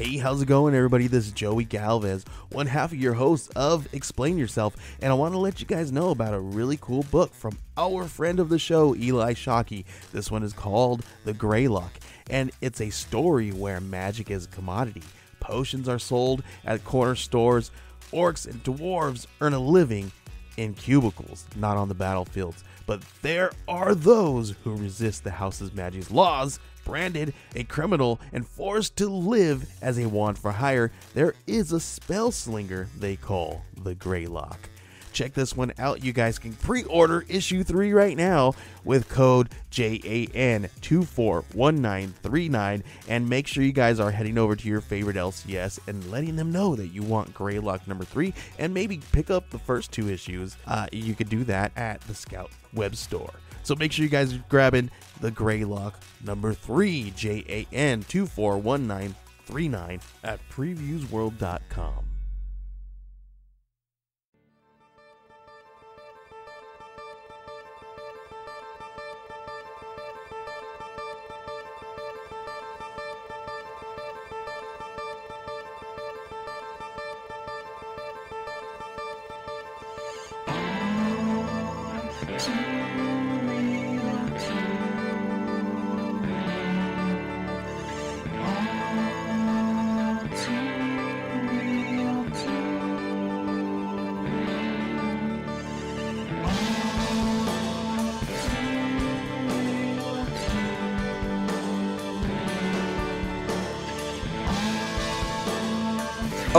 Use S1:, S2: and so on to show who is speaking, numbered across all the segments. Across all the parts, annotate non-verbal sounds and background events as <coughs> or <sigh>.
S1: Hey, how's it going, everybody? This is Joey Galvez, one half of your host of Explain Yourself, and I want to let you guys know about a really cool book from our friend of the show, Eli Shockey. This one is called The Greylock, and it's a story where magic is a commodity. Potions are sold at corner stores, orcs and dwarves earn a living in cubicles, not on the battlefields. But there are those who resist the House's Magic's laws branded a criminal and forced to live as a wand for hire, there is a spell slinger they call the Greylock. Check this one out. You guys can pre order issue 3 right now with code JAN241939. And make sure you guys are heading over to your favorite LCS and letting them know that you want Greylock number 3 and maybe pick up the first two issues. Uh, you could do that at the Scout web store. So make sure you guys are grabbing the Greylock number 3, JAN 241939 at previewsworld.com.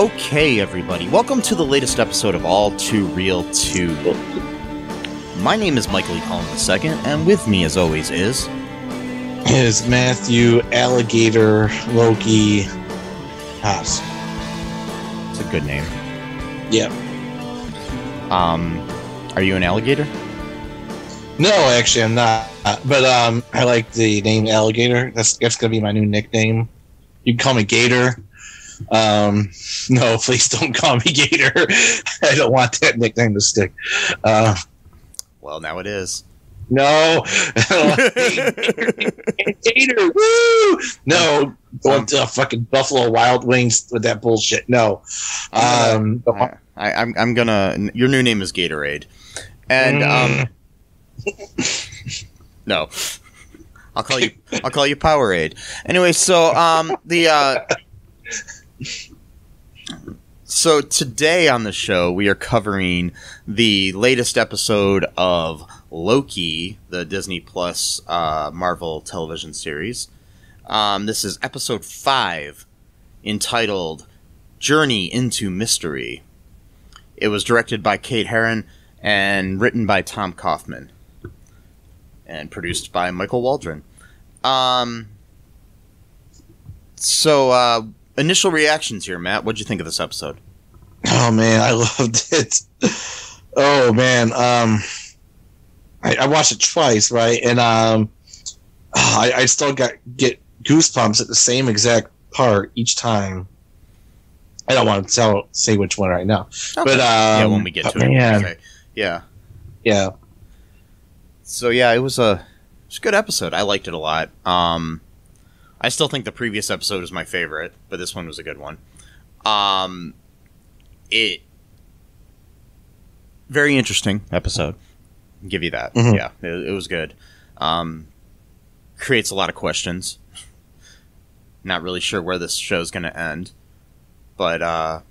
S2: Okay, everybody, welcome to the latest episode of All Too Real 2. My name is Michael E. Collin II, and with me, as always, is.
S3: Is Matthew Alligator Loki Haase.
S2: It's a good name.
S3: Yep.
S2: Um, are you an alligator?
S3: No, actually, I'm not. But um, I like the name Alligator. That's that's gonna be my new nickname. You can call me Gator. Um, no, <laughs> please don't call me Gator. <laughs> I don't want that nickname to stick. Uh,
S2: Well, now it is.
S3: no, <laughs> Gator. Woo! No, going to fucking Buffalo Wild Wings with that bullshit. No. Um,
S2: I, I, I'm, I'm gonna. Your new name is Gatorade. And, um. no. I'll call you. I'll call you Powerade. Anyway, so um, the uh, so today on the show we are covering the latest episode of Loki, the Disney Plus uh, Marvel television series. Um, this is episode five, entitled "Journey into Mystery." It was directed by Kate Herron and written by Tom Kauffman, and produced by Michael Waldron. Um, so, uh, initial reactions here, Matt. What'd you think of this episode?
S3: Oh man, I <laughs> loved it. Oh man, um, I, I watched it twice, right? And um, I, I still got get goosebumps at the same exact part each time. I don't want to tell say which one right now, but um,
S2: yeah, when we get to it, we'll yeah.
S3: yeah,
S2: So yeah, it was a, it was a good episode. I liked it a lot. Um, I still think the previous episode was my favorite, but this one was a good one. Um, it very interesting episode. I'll give you that.
S3: Mhm.
S2: Yeah, it, it was good. Um, creates a lot of questions. <laughs> Not really sure where this show's going to end, but uh,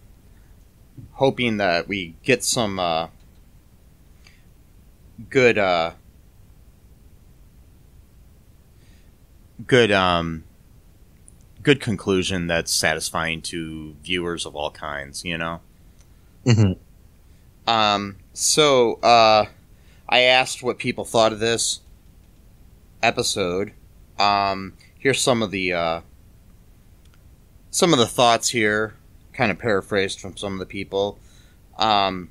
S2: hoping that we get some uh, good uh, good um good conclusion that's satisfying to viewers of all kinds you know?
S3: Hmm
S2: um so uh i asked what people thought of this episode. Um here's some of the uh some of the thoughts here kind of paraphrased from some of the people. Um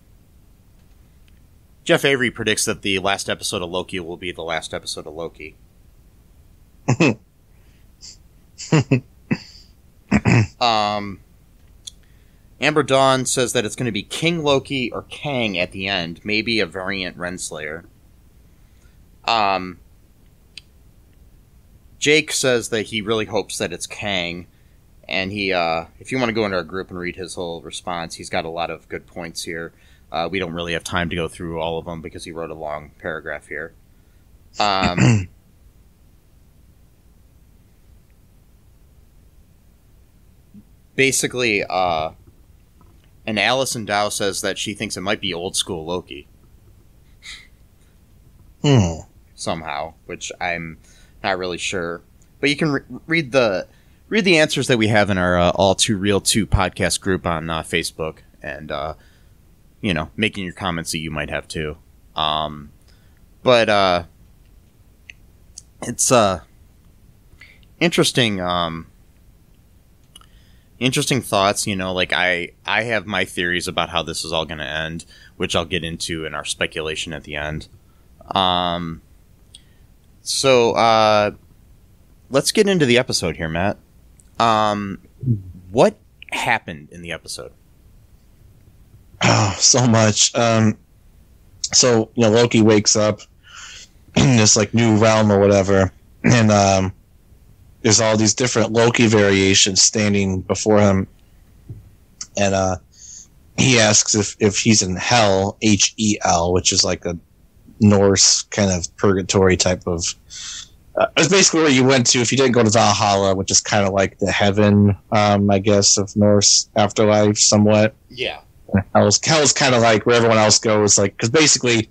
S2: jeff avery predicts that the last episode of loki will be the last episode of loki <laughs> <clears throat> um, Amber Dawn says that it's going to be King Loki or Kang at the end, maybe a variant Renslayer. Um, Jake says that he really hopes that it's Kang, and he, uh, if you want to go into our group and read his whole response, he's got a lot of good points here. Uh, we don't really have time to go through all of them because he wrote a long paragraph here. Um, <clears throat> basically, uh, and Allison Dow says that she thinks it might be old school Loki
S3: Hmm.
S2: somehow, which I'm not really sure. But you can re- read the read the answers that we have in our uh, All Too Real Two podcast group on uh, Facebook, and uh, you know, making your comments that you might have too. Um, but uh, it's uh interesting. Um, interesting thoughts. You know, like I I have my theories about how this is all going to end, which I'll get into in our speculation at the end. Um, so uh, let's get into the episode here, Matt. Um, what happened in the episode?
S3: Oh, <sighs> so much. Um, so you know, Loki wakes up in <clears throat> this like new realm or whatever, and um, there's all these different Loki variations standing before him, and uh, he asks if if he's in hell, H E L, which is like a Norse kind of purgatory type of. Uh, it's basically where you went to if you didn't go to Valhalla, which is kind of like the heaven, um, I guess, of Norse afterlife, somewhat.
S2: Yeah.
S3: Hell's, Hell's kind of like where everyone else goes, like because basically,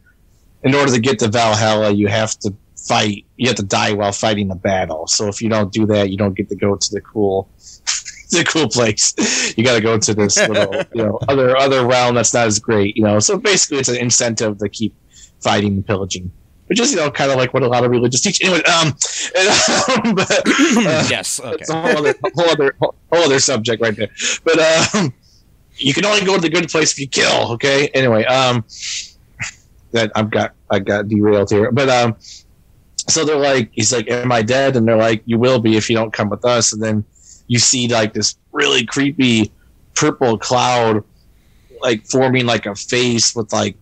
S3: in order to get to Valhalla, you have to fight. You have to die while fighting the battle. So if you don't do that, you don't get to go to the cool, <laughs> the cool place. You got to go to this little, <laughs> you know, other other realm that's not as great. You know, so basically, it's an incentive to keep fighting and pillaging. Which is, you know, kind of like what a lot of religious teach. Anyway, um, and, <laughs> um but, uh, <clears throat>
S2: yes. Okay.
S3: it's a whole other, whole other, whole other subject right there. But um, you can only go to the good place if you kill. Okay. Anyway, um, <sighs> that I've got I got derailed here. But um, so they're like, he's like, "Am I dead?" And they're like, "You will be if you don't come with us." And then you see like this really creepy purple cloud, like forming like a face with like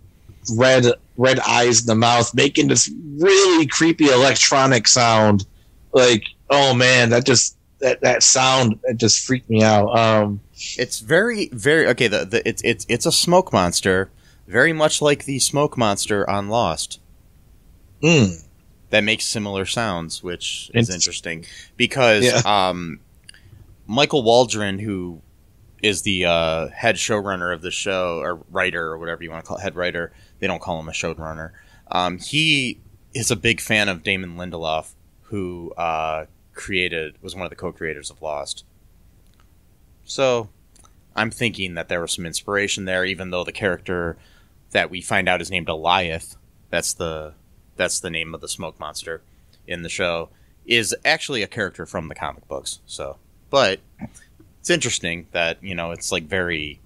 S3: red red eyes in the mouth, making this really creepy electronic sound. Like, oh man, that just that that sound it just freaked me out. Um,
S2: It's very, very okay. The, the it's it's it's a smoke monster, very much like the smoke monster on Lost.
S3: mm,
S2: that makes similar sounds, which is interesting because
S3: Yeah.
S2: um, Michael Waldron, who is the uh, head showrunner of the show or writer or whatever you want to call it, head writer, they don't call him a showrunner. Um, he is a big fan of Damon Lindelof, who uh, created was one of the co-creators of Lost. So, I'm thinking that there was some inspiration there, even though the character that we find out is named Alioth. That's the that's the name of the smoke monster in the show is actually a character from the comic books so but it's interesting that you know it's like very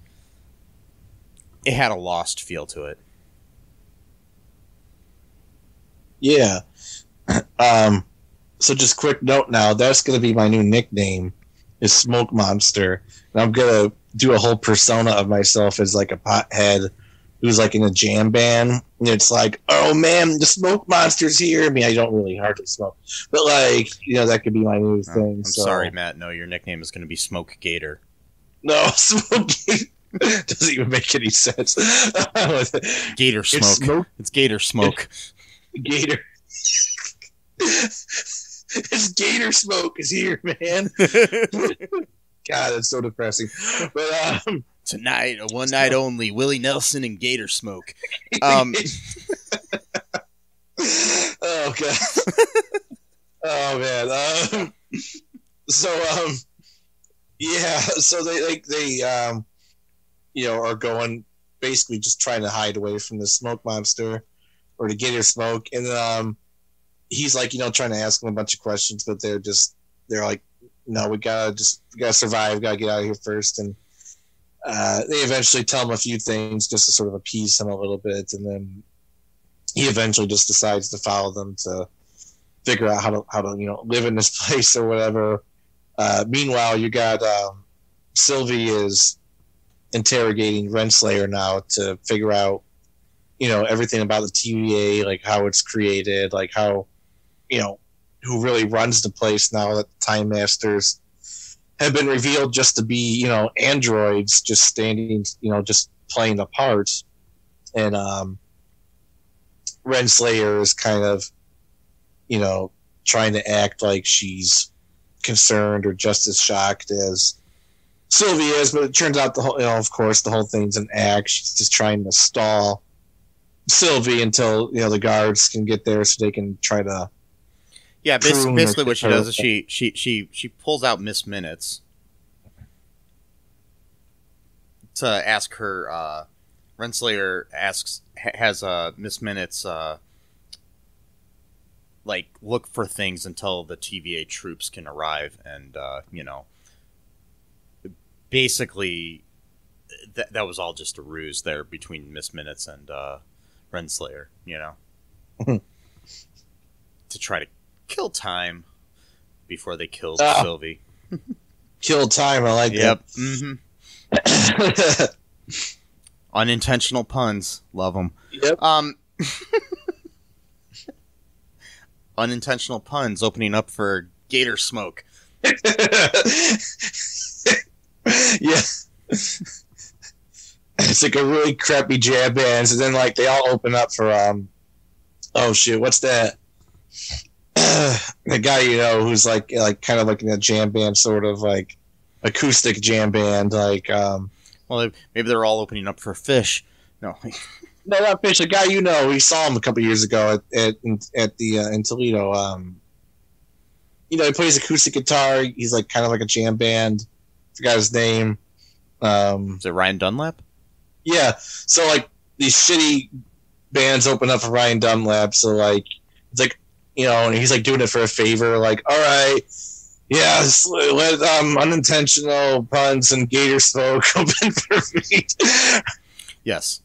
S2: it had a lost feel to it
S3: yeah. <clears throat> um, so just quick note now. That's gonna be my new nickname. Is Smoke Monster, and I'm gonna do a whole persona of myself as like a pothead who's like in a jam band. And it's like, oh man, the Smoke Monster's here. I mean, I don't really hardly smoke, but like, you know, that could be my new
S2: Oh,
S3: thing.
S2: i'm
S3: so.
S2: sorry matt no your nickname is going to be smoke gator
S3: No, <laughs> smoking <laughs> doesn't even make any sense. <laughs>
S2: gator smoke
S3: It's smoke
S2: it's gator smoke
S3: gator. it's gator smoke is here, man. God, that's so depressing. But um,
S2: tonight a one night only willie nelson and gator smoke <laughs> um <laughs>
S3: oh god. <laughs> oh man. Um, so um, yeah. So they they they um, you know, are going basically just trying to hide away from the smoke monster or to get her smoke, and um, he's like, you know, trying to ask them a bunch of questions, but they're just they're like, no, we gotta just we gotta survive, we gotta get out of here first, and uh, they eventually tell him a few things just to sort of appease him a little bit, and then he eventually just decides to follow them to figure out how to how to you know live in this <laughs> place or whatever. Uh, meanwhile, you got um, Sylvie is interrogating Renslayer now to figure out you know everything about the TVA, like how it's created, like how you know who really runs the place now that the Time Masters have been revealed just to be, you know, androids just standing, you know, just playing the parts. And um, Renslayer is kind of, you know, trying to act like she's concerned or just as shocked as Sylvie is, but it turns out the whole, you know, of course, the whole thing's an act. She's just trying to stall Sylvie until you know the guards can get there, so they can try to.
S2: Yeah, bas-
S3: Prune
S2: basically what she does is she she she she pulls out Miss Minutes to ask her. Uh, Renslayer asks ha- has uh, Miss Minutes uh, like look for things until the TVA troops can arrive, and uh, you know, basically that that was all just a ruse there between Miss Minutes and uh, Renslayer, you know, <laughs> to try to kill time before they killed
S3: Ah.
S2: Sylvie. <laughs>
S3: Kill time. I like
S2: Yep. hmm. <coughs> Unintentional puns. Love them.
S3: yep.
S2: Um, <laughs> unintentional puns opening up for Gator Smoke. <laughs>
S3: yeah. It's like a really crappy band, and then like they all open up for um oh shit, what's that? <sighs> the guy you know who's like like kind of like in a jam band sort of like acoustic jam band like um
S2: Well, maybe they're all opening up for Phish. No, <laughs>
S3: no not Phish the guy you know we saw him a couple years ago at at, at the uh, in Toledo um you know he plays acoustic guitar he's like kind of like a jam band forgot his name um
S2: is it Ryan Dunlap?
S3: Yeah. So like these shitty bands open up for Ryan Dunlap. So like it's like you know, and he's like doing it for a favor. Like, all right, yes, let um unintentional puns and gator smoke <laughs> open for me.
S2: Yes.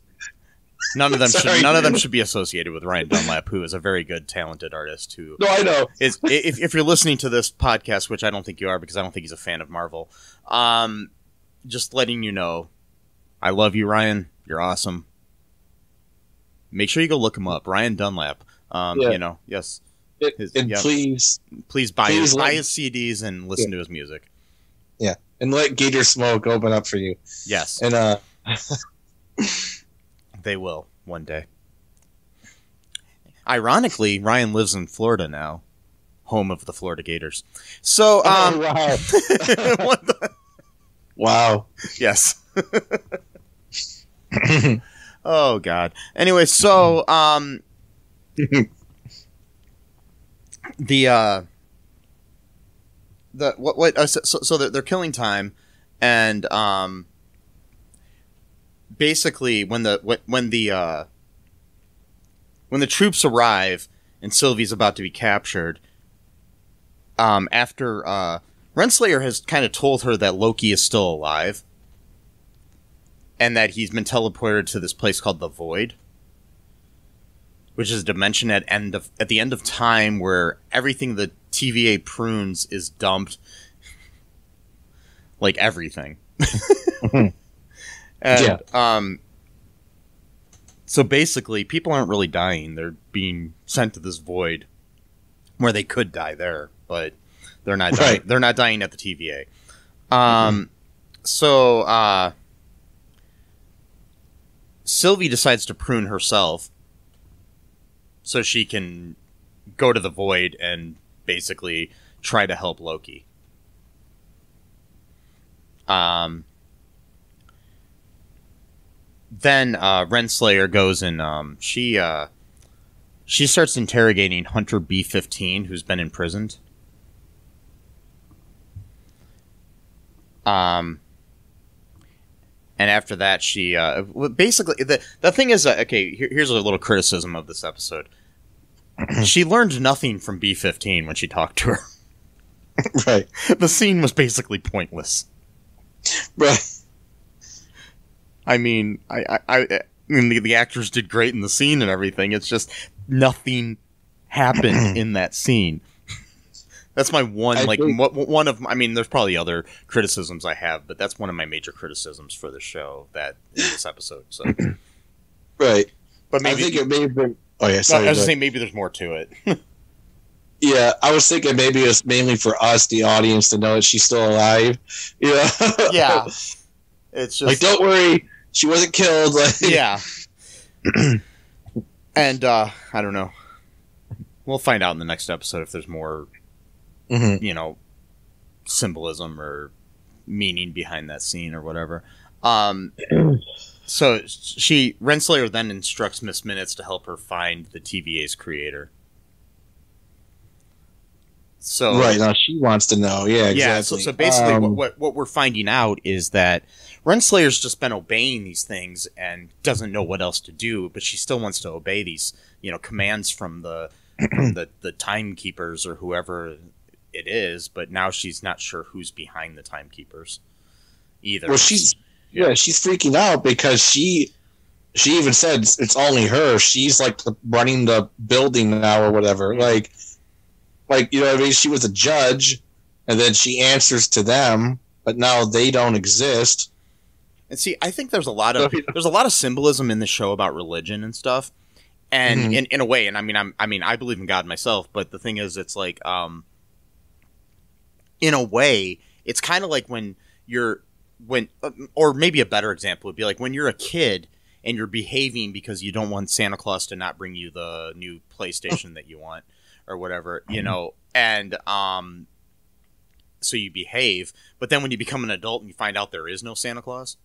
S2: None of them should. None of them should be associated with Ryan Dunlap, who is a very good, talented artist. Who
S3: no, I know.
S2: is if, if you're listening to this podcast, which I don't think you are because I don't think he's a fan of Marvel. Um, just letting you know, I love you, Ryan. You're awesome. Make sure you go look him up, Ryan Dunlap. Um,
S3: Yeah.
S2: you know, yes, His-
S3: and
S2: yeah.
S3: please
S2: please buy
S3: Please
S2: his buy his CDs and listen to his music.
S3: Yeah, and let Gator Smoke open up for you.
S2: Yes,
S3: And uh, <laughs>
S2: they will one day. Ironically, Ryan lives in Florida now, home of the Florida Gators. So,
S3: oh,
S2: um,
S3: wow, <laughs> <laughs> wow.
S2: yes. Oh God. Anyway, so um the uh the what what uh, so, so they're, they're killing time and um basically when the when- the uh when the troops arrive and Sylvie's about to be captured um after uh Renslayer has kind of told her that Loki is still alive and that he's been teleported to this place called the Void, which is a dimension at end of at the end of time where everything the TVA prunes is dumped, like everything. <laughs> <laughs> and
S3: Yeah.
S2: um, so basically, people aren't really dying; they're being sent to this void where they could die there, but they're not. Dying.
S3: Right.
S2: They're not dying at the TVA. Um, so uh. Sylvie decides to prune herself so she can go to the void and basically try to help Loki. Um, then uh, Renslayer goes and um, she uh, she starts interrogating Hunter B fifteen, who's been imprisoned. Um, and after that, she uh, basically the the thing is uh, okay. Here, here's a little criticism of this episode. <clears throat> she learned nothing from B fifteen when she talked to her. <laughs>
S3: right,
S2: the scene was basically pointless.
S3: right.
S2: I mean, I I, I, I mean the, the actors did great in the scene and everything. It's just nothing happened <clears throat> in that scene. That's my one
S3: I
S2: like
S3: think-
S2: mo- one of I mean there's probably other criticisms I have, but that's one of my major criticisms for the show that in this episode. So, <clears throat>
S3: Right.
S2: but
S3: I
S2: maybe
S3: think it may have been. Oh yeah,
S2: no, I was
S3: go
S2: just saying maybe there's more to it. <laughs>
S3: Yeah, I was thinking maybe it's mainly for us, the audience, to know that she's still alive. You know? <laughs>
S2: Yeah, it's just
S3: like don't worry, she wasn't killed. Like,
S2: yeah. <clears throat> and uh, I don't know. We'll find out in the next episode if there's more,
S3: Mhm.
S2: you know, symbolism or meaning behind that scene or whatever. Um, <clears throat> so she Renslayer then instructs Miss Minutes to help her find the TVA's creator. So
S3: Right now, she wants to know. Yeah, exactly.
S2: yeah, so, so basically,
S3: Um,
S2: what, what what we're finding out is that Renslayer's just been obeying these things and doesn't know what else to do, but she still wants to obey these, you know, commands from the from <clears throat> the the timekeepers or whoever it is. But now she's not sure who's behind the timekeepers either.
S3: Well, she's yeah, she's freaking out because she she even said it's, only her. She's like the, running the building now or whatever. Like, like you know, what I mean, she was a judge, and then she answers to them, but now they don't exist.
S2: And see, I think there's a lot of there's a lot of symbolism in the show about religion and stuff. And
S3: Mhm.
S2: in, in a way, and I mean I'm I mean I believe in God myself, but the thing is it's like um in a way, it's kind of like when you're when uh, or maybe a better example would be like when you're a kid and you're behaving because you don't want Santa Claus to not bring you the new PlayStation that you want or whatever, you know, and um so you behave, but then when you become an adult and you find out there is no Santa Claus,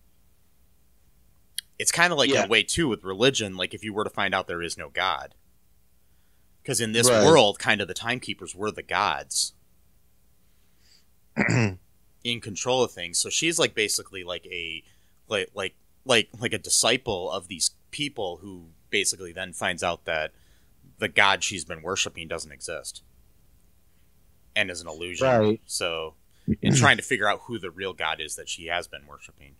S2: it's kind of like
S3: Yeah.
S2: in a way too with religion. Like if you were to find out there is no God, because in this
S3: Right.
S2: world, kind of the timekeepers were the gods <clears throat> in control of things. So she's like basically like a like like like like a disciple of these people who basically then finds out that the god she's been worshiping doesn't exist and is an illusion.
S3: Right.
S2: So <clears throat> in trying to figure out who the real god is that she has been worshiping.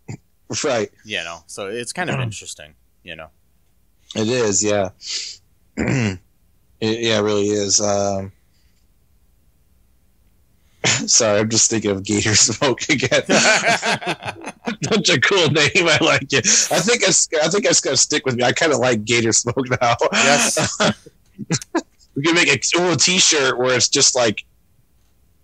S3: Right.
S2: You know. So it's kind of <clears throat> interesting, you know.
S3: It is, yeah. it, yeah, it really is. Um, <laughs> sorry, I'm just thinking of Gator <laughs> Smoke again. <laughs> Such a cool name. I like it. I think it's. I think it's gonna stick with me. I kind of like Gator Smoke now.
S2: Yes.
S3: we can make a cool T-shirt where it's just like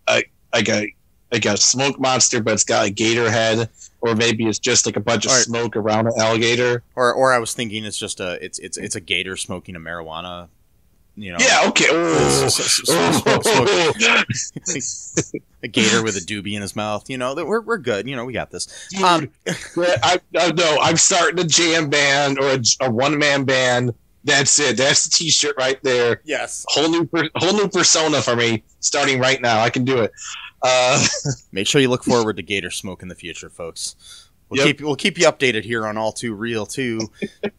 S3: a like a like a smoke monster, but it's got a gator head, or maybe it's just like a bunch of
S2: Or-
S3: smoke around an alligator.
S2: Or or I was thinking it's just a it's it's it's a gator smoking a marijuana, you know.
S3: Yeah. Okay. Oh.
S2: Smoke- smoke- a gator with a doobie in his mouth. You know, we're we're good. You know, we got this. Um,
S3: I, I no, I'm starting a jam band or a, a one man band. That's it. That's the T-shirt right there.
S2: yes.
S3: Whole new, whole new persona for me. Starting right now, I can do it. Uh, <laughs>
S2: Make sure you look forward to gator smoke in the future, folks. We'll
S3: Yep.
S2: keep we'll keep you updated here on All Too Real too.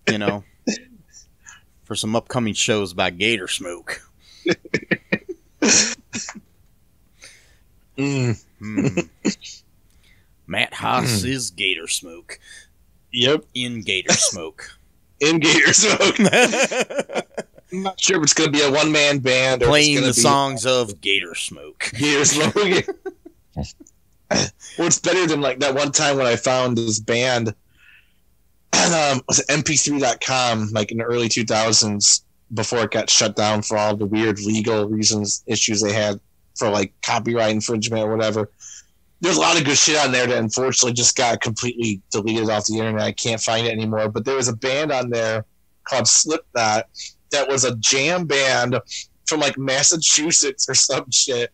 S2: You know, for some upcoming shows by gator smoke. <laughs>
S3: mm,
S2: Hmm. Matt Haase is gator smoke
S3: yep,
S2: in gator smoke. <laughs>
S3: in Gator Smoke. <laughs> I'm not sure if it's going to be a one man band or
S2: Playing the songs of gator smoke.
S3: Gator Smoke. well, it's better than like that one time when I found this band and um, was it mp3.com like in the early 2000s before it got shut down for all the weird legal reasons issues they had for like copyright infringement or whatever. There's a lot of good shit on there that unfortunately just got completely deleted off the internet. I can't find it anymore. But there was a band on there called slipknot that was a jam band from like massachusetts or some shit.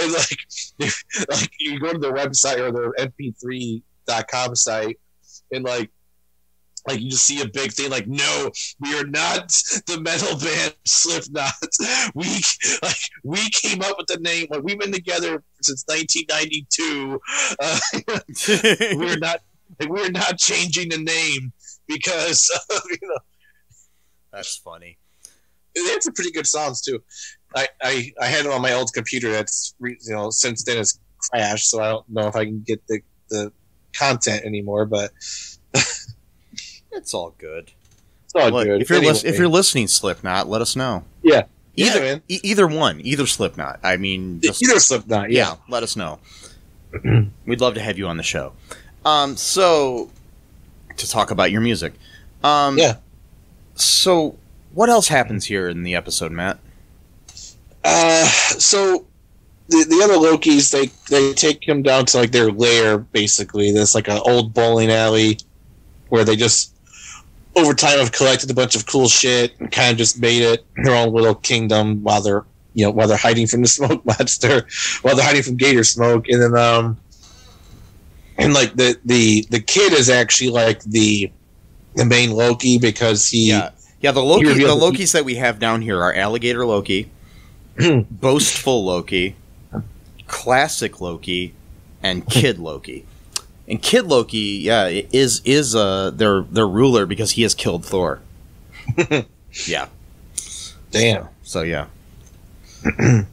S3: And like <laughs> like you go to their website or their mp3.com site and like like you just see a big thing like no we are not the metal band <laughs> slipknot. We like we came up with the name like we've been together since 1992 uh, <laughs> we're <laughs> not like, we're not changing the name because you know.
S2: That's funny.
S3: they had some pretty good songs too. I, I i had it on my old computer that's re- you know since then it's crashed so i don't know if i can get the the content anymore but
S2: It's all good.
S3: it's all
S2: Look,
S3: good
S2: if you're
S3: Anyway.
S2: lis- if you're listening, Slipknot, let us know.
S3: Yeah.
S2: either
S3: Either, man.
S2: e- either one, either Slipknot. I mean, just,
S3: either slipknot
S2: yeah.
S3: yeah
S2: let us know. <clears throat> We'd love to have you on the show. Um, so to talk about your music. Um,
S3: Yeah.
S2: So what else happens here in the episode, Matt?
S3: Uh, so the the other Lokis they they take him down to like their lair basically. There's like an old bowling alley where they just over time have collected a bunch of cool shit and kind of just made it their own little kingdom while they're you know while they're hiding from the <laughs> smoke monster, while they're hiding from Gator smoke, and then um and like the the the kid is actually like the the main Loki because he
S2: Yeah, yeah. The Loki, the Lokis that we have down here are Alligator Loki, Boastful Loki, Classic Loki, and Kid Loki. And Kid Loki, yeah, is is uh their their ruler because he has killed Thor. <laughs> yeah.
S3: damn,
S2: So yeah. and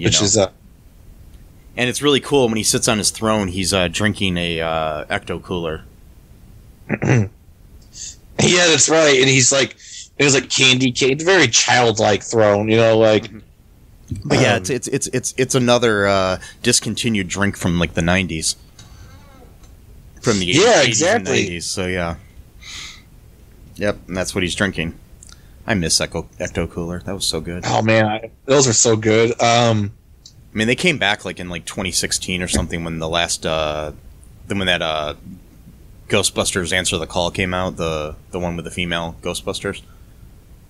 S2: you
S3: which
S2: know,
S3: is uh
S2: and it's really cool when he sits on his throne. He's uh, drinking a uh, ecto cooler. <clears throat>
S3: yeah, that's right. And he's like it was like candy cane, very childlike throne, you know, like
S2: But yeah,
S3: Um,
S2: it's it's it's it's it's another uh, discontinued drink from like the '90s, from the 80s,
S3: Yeah,
S2: 80s and
S3: exactly.
S2: 90s. So yeah, yep, and that's what he's drinking. I miss Echo Ecto Cooler. That was so good.
S3: oh man, I, those are so good. Um,
S2: I mean, they came back like in like 2016 or something when the last uh, then when that uh, Ghostbusters Answer the Call came out, the the one with the female Ghostbusters.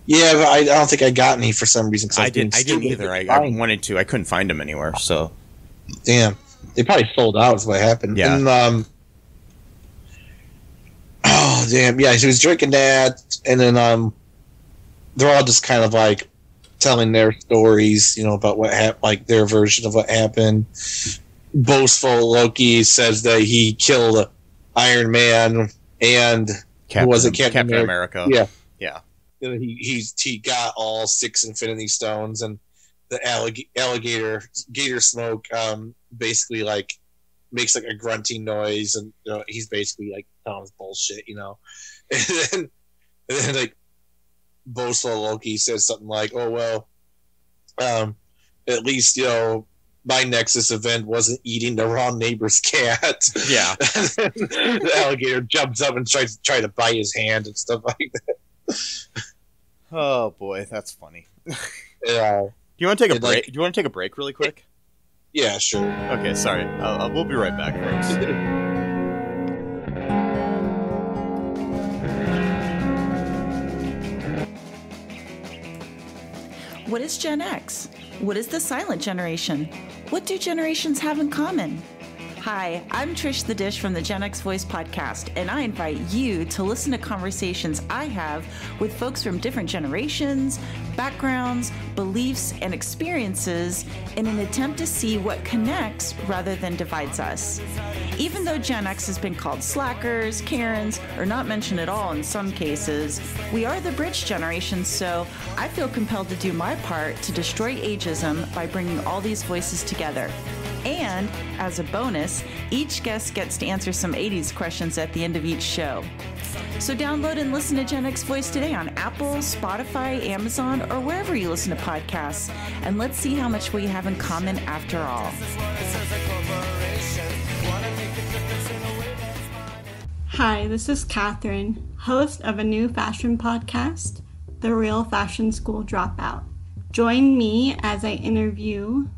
S3: yeah, but I, I don't think I got any for some reason. 'cause
S2: I
S3: was being
S2: didn't. I didn't either. I, I wanted to. I couldn't find them anywhere. So
S3: Damn, they probably sold out. Is what happened.
S2: Yeah.
S3: And, um, oh damn, yeah. He was drinking that, and then um, they're all just kind of like telling their stories, you know, about what happened, like their version of what happened. Boastful Loki says that he killed Iron Man, and
S2: Captain,
S3: was it, Captain
S2: Captain America?
S3: Yeah.
S2: Yeah.
S3: and he he's he got all six Infinity Stones, and the allig- alligator gator smoke um basically like makes like a grunting noise, and you know he's basically like telling us bullshit, you know, <laughs> and then, and then like boastful Loki says something like, "Oh well, um, at least you know." My Nexus event wasn't eating the wrong neighbor's cat.
S2: Yeah. <laughs>
S3: The alligator jumps up and tries to try to bite his hand and stuff like that.
S2: Oh boy, that's funny. <laughs>
S3: Yeah,
S2: Do you want to take a
S3: It, like-
S2: break? Do you want to take a break really quick?
S3: Yeah, sure.
S2: Okay, sorry. Uh, uh, we'll be right back.
S4: What is Gen X? What is the silent generation? What do generations have in common? Hi, I'm Trish the Dish from the Gen X Voice podcast, and I invite you to listen to conversations I have with folks from different generations, backgrounds, beliefs, and experiences in an attempt to see what connects rather than divides us. Even though Gen X has been called slackers, Karens, or not mentioned at all in some cases, we are the bridge generation, so I feel compelled to do my part to destroy ageism by bringing all these voices together. And as a bonus, each guest gets to answer some 80s questions at the end of each show. So download and listen to Gen X Voice today on Apple, Spotify, Amazon, or wherever you listen to podcasts. And let's see how much we have in common after all.
S5: Hi, this is Catherine, host of a new fashion podcast, The Real Fashion School Dropout. Join me as I interview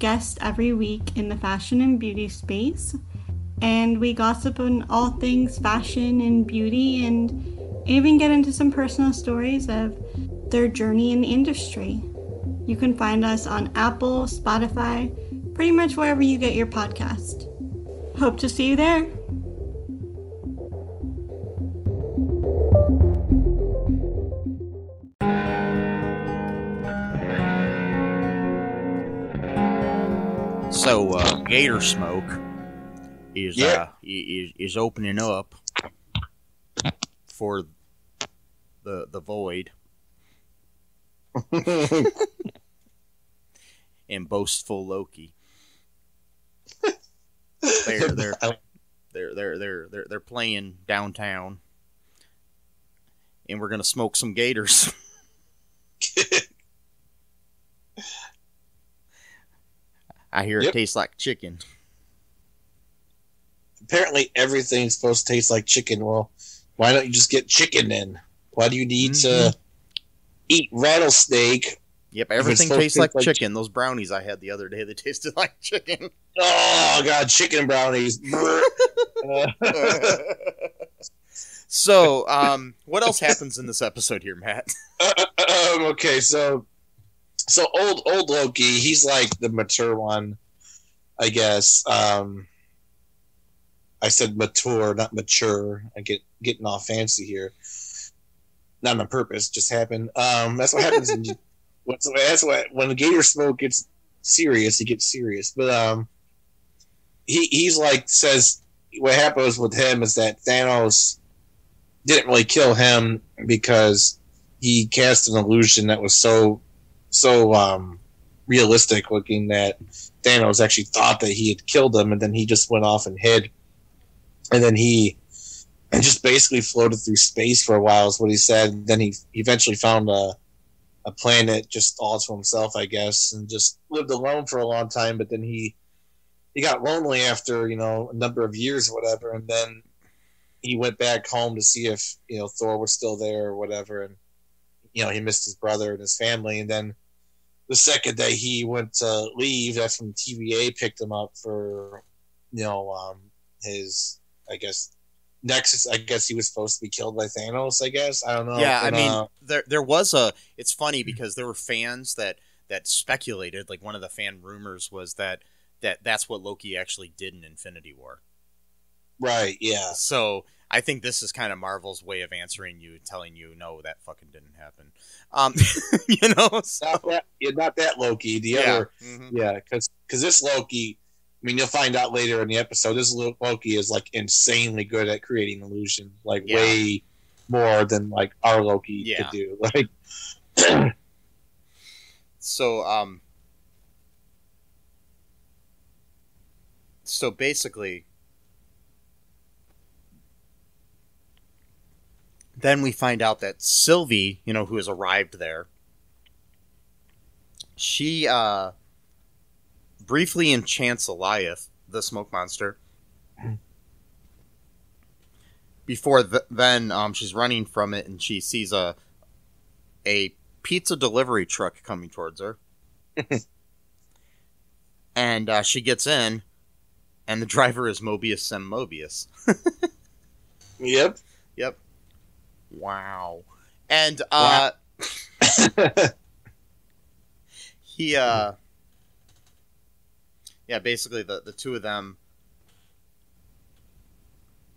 S5: guests every week in the fashion and beauty space, and we gossip on all things fashion and beauty and even get into some personal stories of their journey in the industry. You can find us on Apple, Spotify, pretty much wherever you get your podcast. Hope to see you there.
S2: So, uh, Gator Smoke is
S3: Yeah.
S2: uh, is is opening up for the the void <laughs> and boastful Loki. <laughs> They're they're they're they're they're they're they're playing downtown, and we're gonna smoke some gators. <laughs> I hear it tastes like chicken.
S3: Apparently, everything's supposed to taste like chicken. Well, why don't you just get chicken then? Why do you need to eat rattlesnake
S2: Yep, everything tastes like
S3: like
S2: chicken. Those brownies I had the other day, they <laughs> tasted like chicken.
S3: Oh god, chicken brownies. Uh, <laughs>
S2: so, um, what else happens in this episode here, Matt? <laughs>
S3: um, okay, so so old old Loki, he's like the mature one, I guess. Um, I said mature, not mature. I get getting all fancy here. Not on purpose, just happened. Um, that's what happens. in, <laughs> what's, that's what when the Gator Smoke gets serious, he gets serious. But um, he he's like says what happens with him is that Thanos didn't really kill him because he cast an illusion that was so so um, realistic looking that Thanos actually thought that he had killed him, and then he just went off and hid, and then he and <clears throat> just basically floated through space for a while is what he said. Then he eventually found a a planet just all to himself, I guess, and just lived alone for a long time. But then he he got lonely after you know a number of years or whatever, and then he went back home to see if you know Thor was still there or whatever, and you know he missed his brother and his family, and then the second day he went to leave, that's when TVA picked him up for you know um, his I guess Nexus. I guess he was supposed to be killed by Thanos. I guess I don't know.
S2: yeah, I mean,
S3: uh,
S2: there there was a. It's funny because there were fans that that speculated. Like one of the fan rumors was that that that's what Loki actually did in Infinity War.
S3: right, yeah,
S2: So I think this is kind of Marvel's way of answering you, telling you, no, that fucking didn't happen. Um, <laughs> you know, so,
S3: not that, yeah, not that Loki. The
S2: yeah.
S3: other
S2: Mhm.
S3: Yeah, because because this Loki, I mean, you'll find out later in the episode. This Loki is like insanely good at creating illusion, like
S2: Yeah.
S3: way more than like our Loki
S2: Yeah.
S3: could do. <laughs> Like,
S2: So, um, so basically, then we find out that Sylvie, you know, who has arrived there, she uh, briefly enchants Alioth, the smoke monster. Before th- then, um, she's running from it, and she sees a a pizza delivery truck coming towards her. <laughs> and uh, she gets in, and the driver is Mobius Sem Mobius. <laughs>
S3: yep.
S2: Yep. Wow. And uh, <laughs> he uh, yeah, basically the the two of them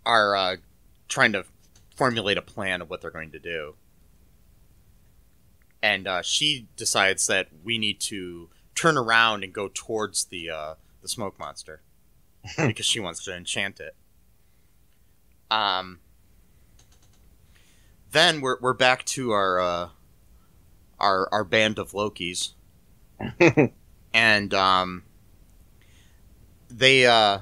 S2: are uh, trying to formulate a plan of what they're going to do. And uh, she decides that we need to turn around and go towards the uh, the smoke monster <laughs> because she wants to enchant it. Um. Then we're we're back to our uh, our our band of Lokis, <laughs> and um, they uh,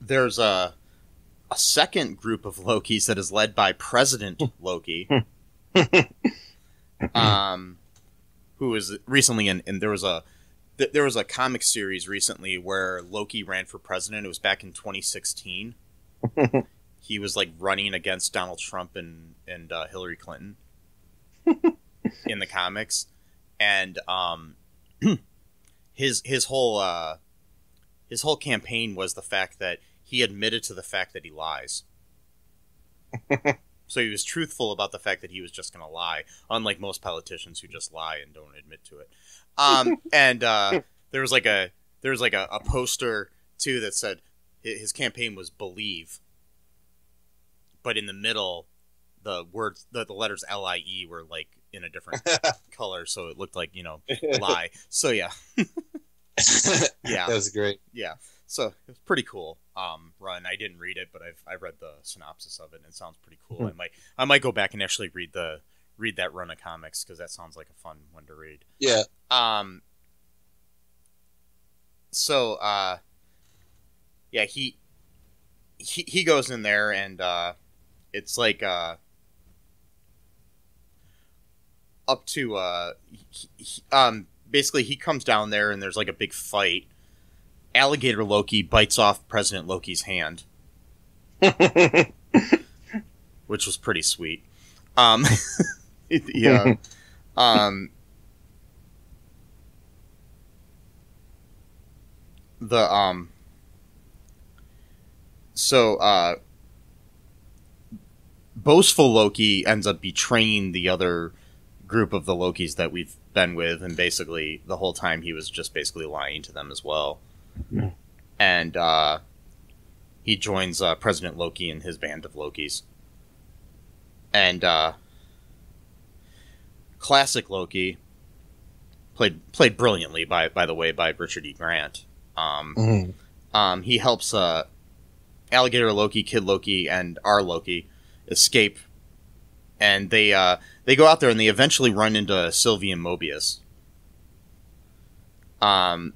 S2: there's a a second group of Lokis that is led by President <laughs> Loki, <laughs> um, who was recently in, and there was a there was a comic series recently where Loki ran for president. It was back in 2016. <laughs> he was like running against Donald Trump and and uh, Hillary Clinton <laughs> in the comics, and um, <clears throat> his his whole uh, his whole campaign was the fact that he admitted to the fact that he lies. <laughs> so he was truthful about the fact that he was just going to lie, unlike most politicians who just lie and don't admit to it. Um, and uh, there was like a there was like a, a poster too that said his campaign was believe, but in the middle, the words the, the letters L I E were like in a different <laughs> color, so it looked like you know <laughs> lie. So yeah, <laughs> Yeah.
S3: that was great.
S2: yeah. So it was pretty cool. Um, run. I didn't read it, but I've I read the synopsis of it, and it sounds pretty cool. I might I might go back and actually read the read that run of comics because that sounds like a fun one to read.
S3: Yeah,
S2: Um. So, uh, yeah, he he he goes in there and uh, it's like uh, up to uh, he, he- um, basically he comes down there and there's like a big fight. Alligator Loki bites off President Loki's hand, <laughs> which was pretty sweet. Um, <laughs> yeah. um, the um. So uh, boastful Loki ends up betraying the other group of the Lokis that we've been with, and basically the whole time he was just basically lying to them as well. And uh, he joins uh, President Loki and his band of Lokis. And uh, classic Loki played played brilliantly by by the way by Richard E. Grant. Um,
S3: Mhm.
S2: um, he helps uh, Alligator Loki, Kid Loki, and our Loki escape, and they uh, they go out there and they eventually run into Sylvie and Mobius. Um,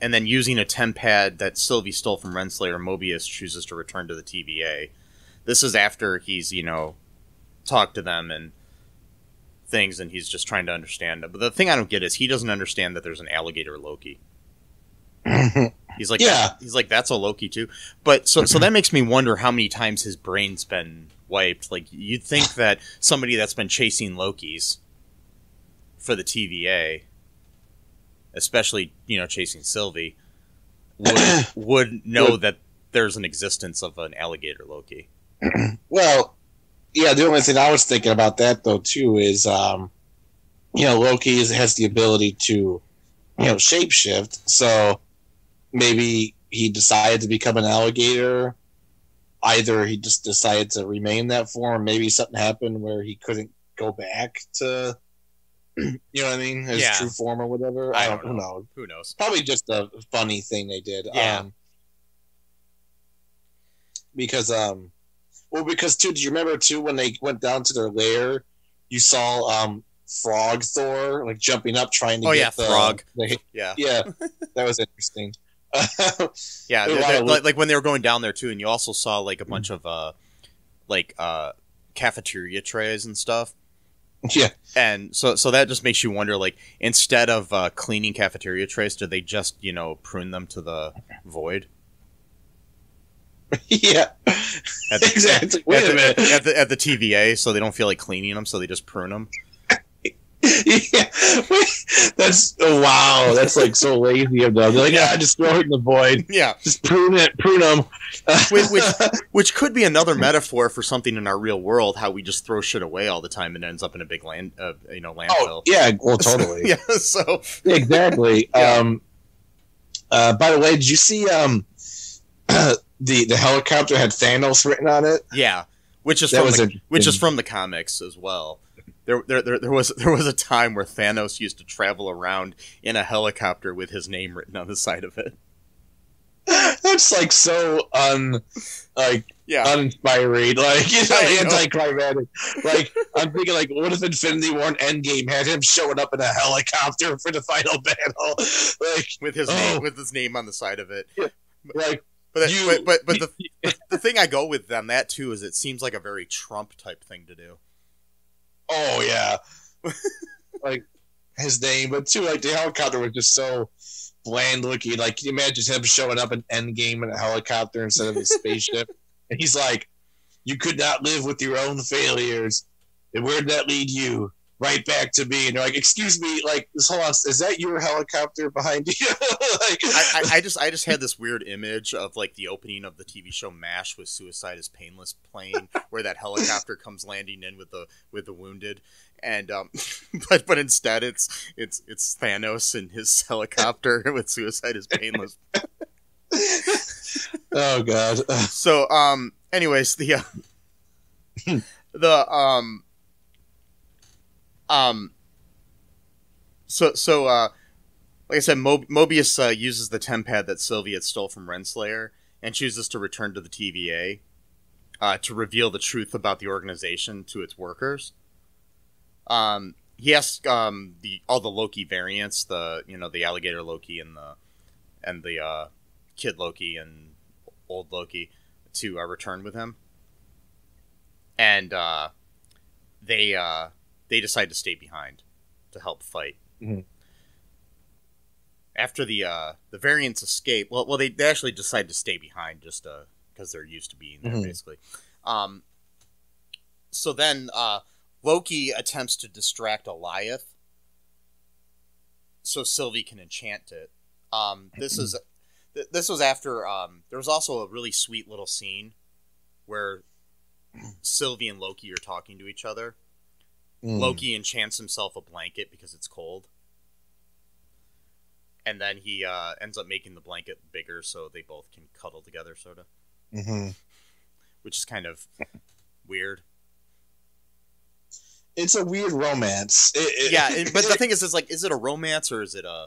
S2: and then using a temp pad that Sylvie stole from Renslayer, Mobius chooses to return to the TVA. This is after he's you know talked to them and things, and he's just trying to understand. But the thing I don't get is he doesn't understand that there's an alligator Loki. <laughs> He's like,
S3: Yeah.
S2: he's like, that's a Loki too. But so, so that makes me wonder how many times his brain's been wiped. Like, you'd think <sighs> that somebody that's been chasing Lokis for the TVA, especially you know chasing Sylvie, would <clears throat> would know that there's an existence of an alligator Loki. <clears throat>
S3: Well, yeah. The only thing I was thinking about that though too is, um, you know, Loki is, has the ability to, you know, shapeshift. So maybe he decided to become an alligator. Either he just decided to remain that form. Maybe something happened where he couldn't go back to, <clears throat> you know what I mean, his
S2: Yeah.
S3: true form or whatever.
S2: I
S3: I
S2: don't
S3: don't, who knows.
S2: Who knows?
S3: Probably just a funny thing they did.
S2: Yeah.
S3: Um, because um well because too do you remember too when they went down to their lair you saw um frog thor like jumping up trying to
S2: Oh,
S3: get
S2: yeah,
S3: the,
S2: Frog.
S3: the-
S2: Yeah,
S3: yeah <laughs> that was interesting
S2: yeah. <laughs>
S3: A
S2: they're- they're- like, like when they were going down there too, and you also saw like a bunch of uh, like uh, cafeteria trays and stuff. <laughs>
S3: yeah.
S2: And so so that just makes you wonder like instead of uh, cleaning cafeteria trays do they just you know prune them to the void? <laughs>
S3: Yeah.
S2: At the,
S3: exactly.
S2: at,
S3: wait a
S2: the,
S3: minute.
S2: at, the, at the TVA so they don't feel like cleaning them so they just prune them
S3: yeah that's oh wow that's like so lazy of them they're like yeah just throw it in the void
S2: yeah
S3: just prune it prune them
S2: which, which which could be another metaphor for something in our real world how we just throw shit away all the time and it ends up in a big land uh, you know landfill
S3: oh yeah <laughs> well totally
S2: yeah so
S3: exactly. <laughs>
S2: Yeah.
S3: Um, uh, by the way, did you see um, <clears throat> the the helicopter had Thanos written on it?
S2: yeah which is
S3: That
S2: from the,
S3: interesting.
S2: which is from the comics as well. There, there, there, there was <laughs> there was a time where Thanos used to travel around in a helicopter with his name written on the side of it. <laughs>
S3: That's like so un like
S2: Yeah,
S3: uninspiring, <laughs> like you know, anticlimactic. Like I'm thinking, like, what if Infinity War and Endgame had him showing up in a helicopter for the final battle? Like,
S2: with his
S3: Oh.
S2: name with his name on the side of it.
S3: like
S2: But that,
S3: You-
S2: but, but but the, the the thing I go with on that too is it seems like a very Trump type thing to do.
S3: Oh yeah, like his name, but too like the helicopter was just so bland looking. Like, can you imagine him showing up in Endgame in a helicopter instead of a spaceship? <laughs> and he's like, "You could not live with your own failures, and where did that lead you?" Right back to me, and they're like, "Excuse me, like, this hold on, is that your helicopter behind you?" <laughs> like,
S2: I, I, I just I just had this weird image of like the opening of the TV show MASH with Suicide is Painless playing, <laughs> where that helicopter comes landing in with the with the wounded, and um, <laughs> but but instead it's it's it's Thanos and his helicopter with Suicide is Painless.
S3: oh god,
S2: So um, anyways, the uh, the um um so so uh like I said, Mob- Mobius uh, uses the tempad that Sylvie had stole from Renslayer and chooses to return to the TVA uh, to reveal the truth about the organization to its workers. Um, he asks um, the all the Loki variants, the you know the alligator Loki and the and the uh, kid Loki and old Loki, to uh, return with him, and uh, they uh, they decide to stay behind to help fight.
S3: Mhm.
S2: After the uh, the variants escape, well, well, they, they actually decide to stay behind just because they're used to being there,
S3: Mhm.
S2: basically. Um, so then uh, Loki attempts to distract Alioth so Sylvie can enchant it. Um, this is <clears throat> th- this was after um, there was also a really sweet little scene where Sylvie and Loki are talking to each other.
S3: Mm.
S2: Loki enchants himself a blanket because it's cold. And then he uh, ends up making the blanket bigger so they both can cuddle together, sort of,
S3: hmm <laughs>
S2: which is kind of weird.
S3: It's a weird romance. It- it-
S2: Yeah, <laughs> it- but the thing is, is like, is it a romance or is it a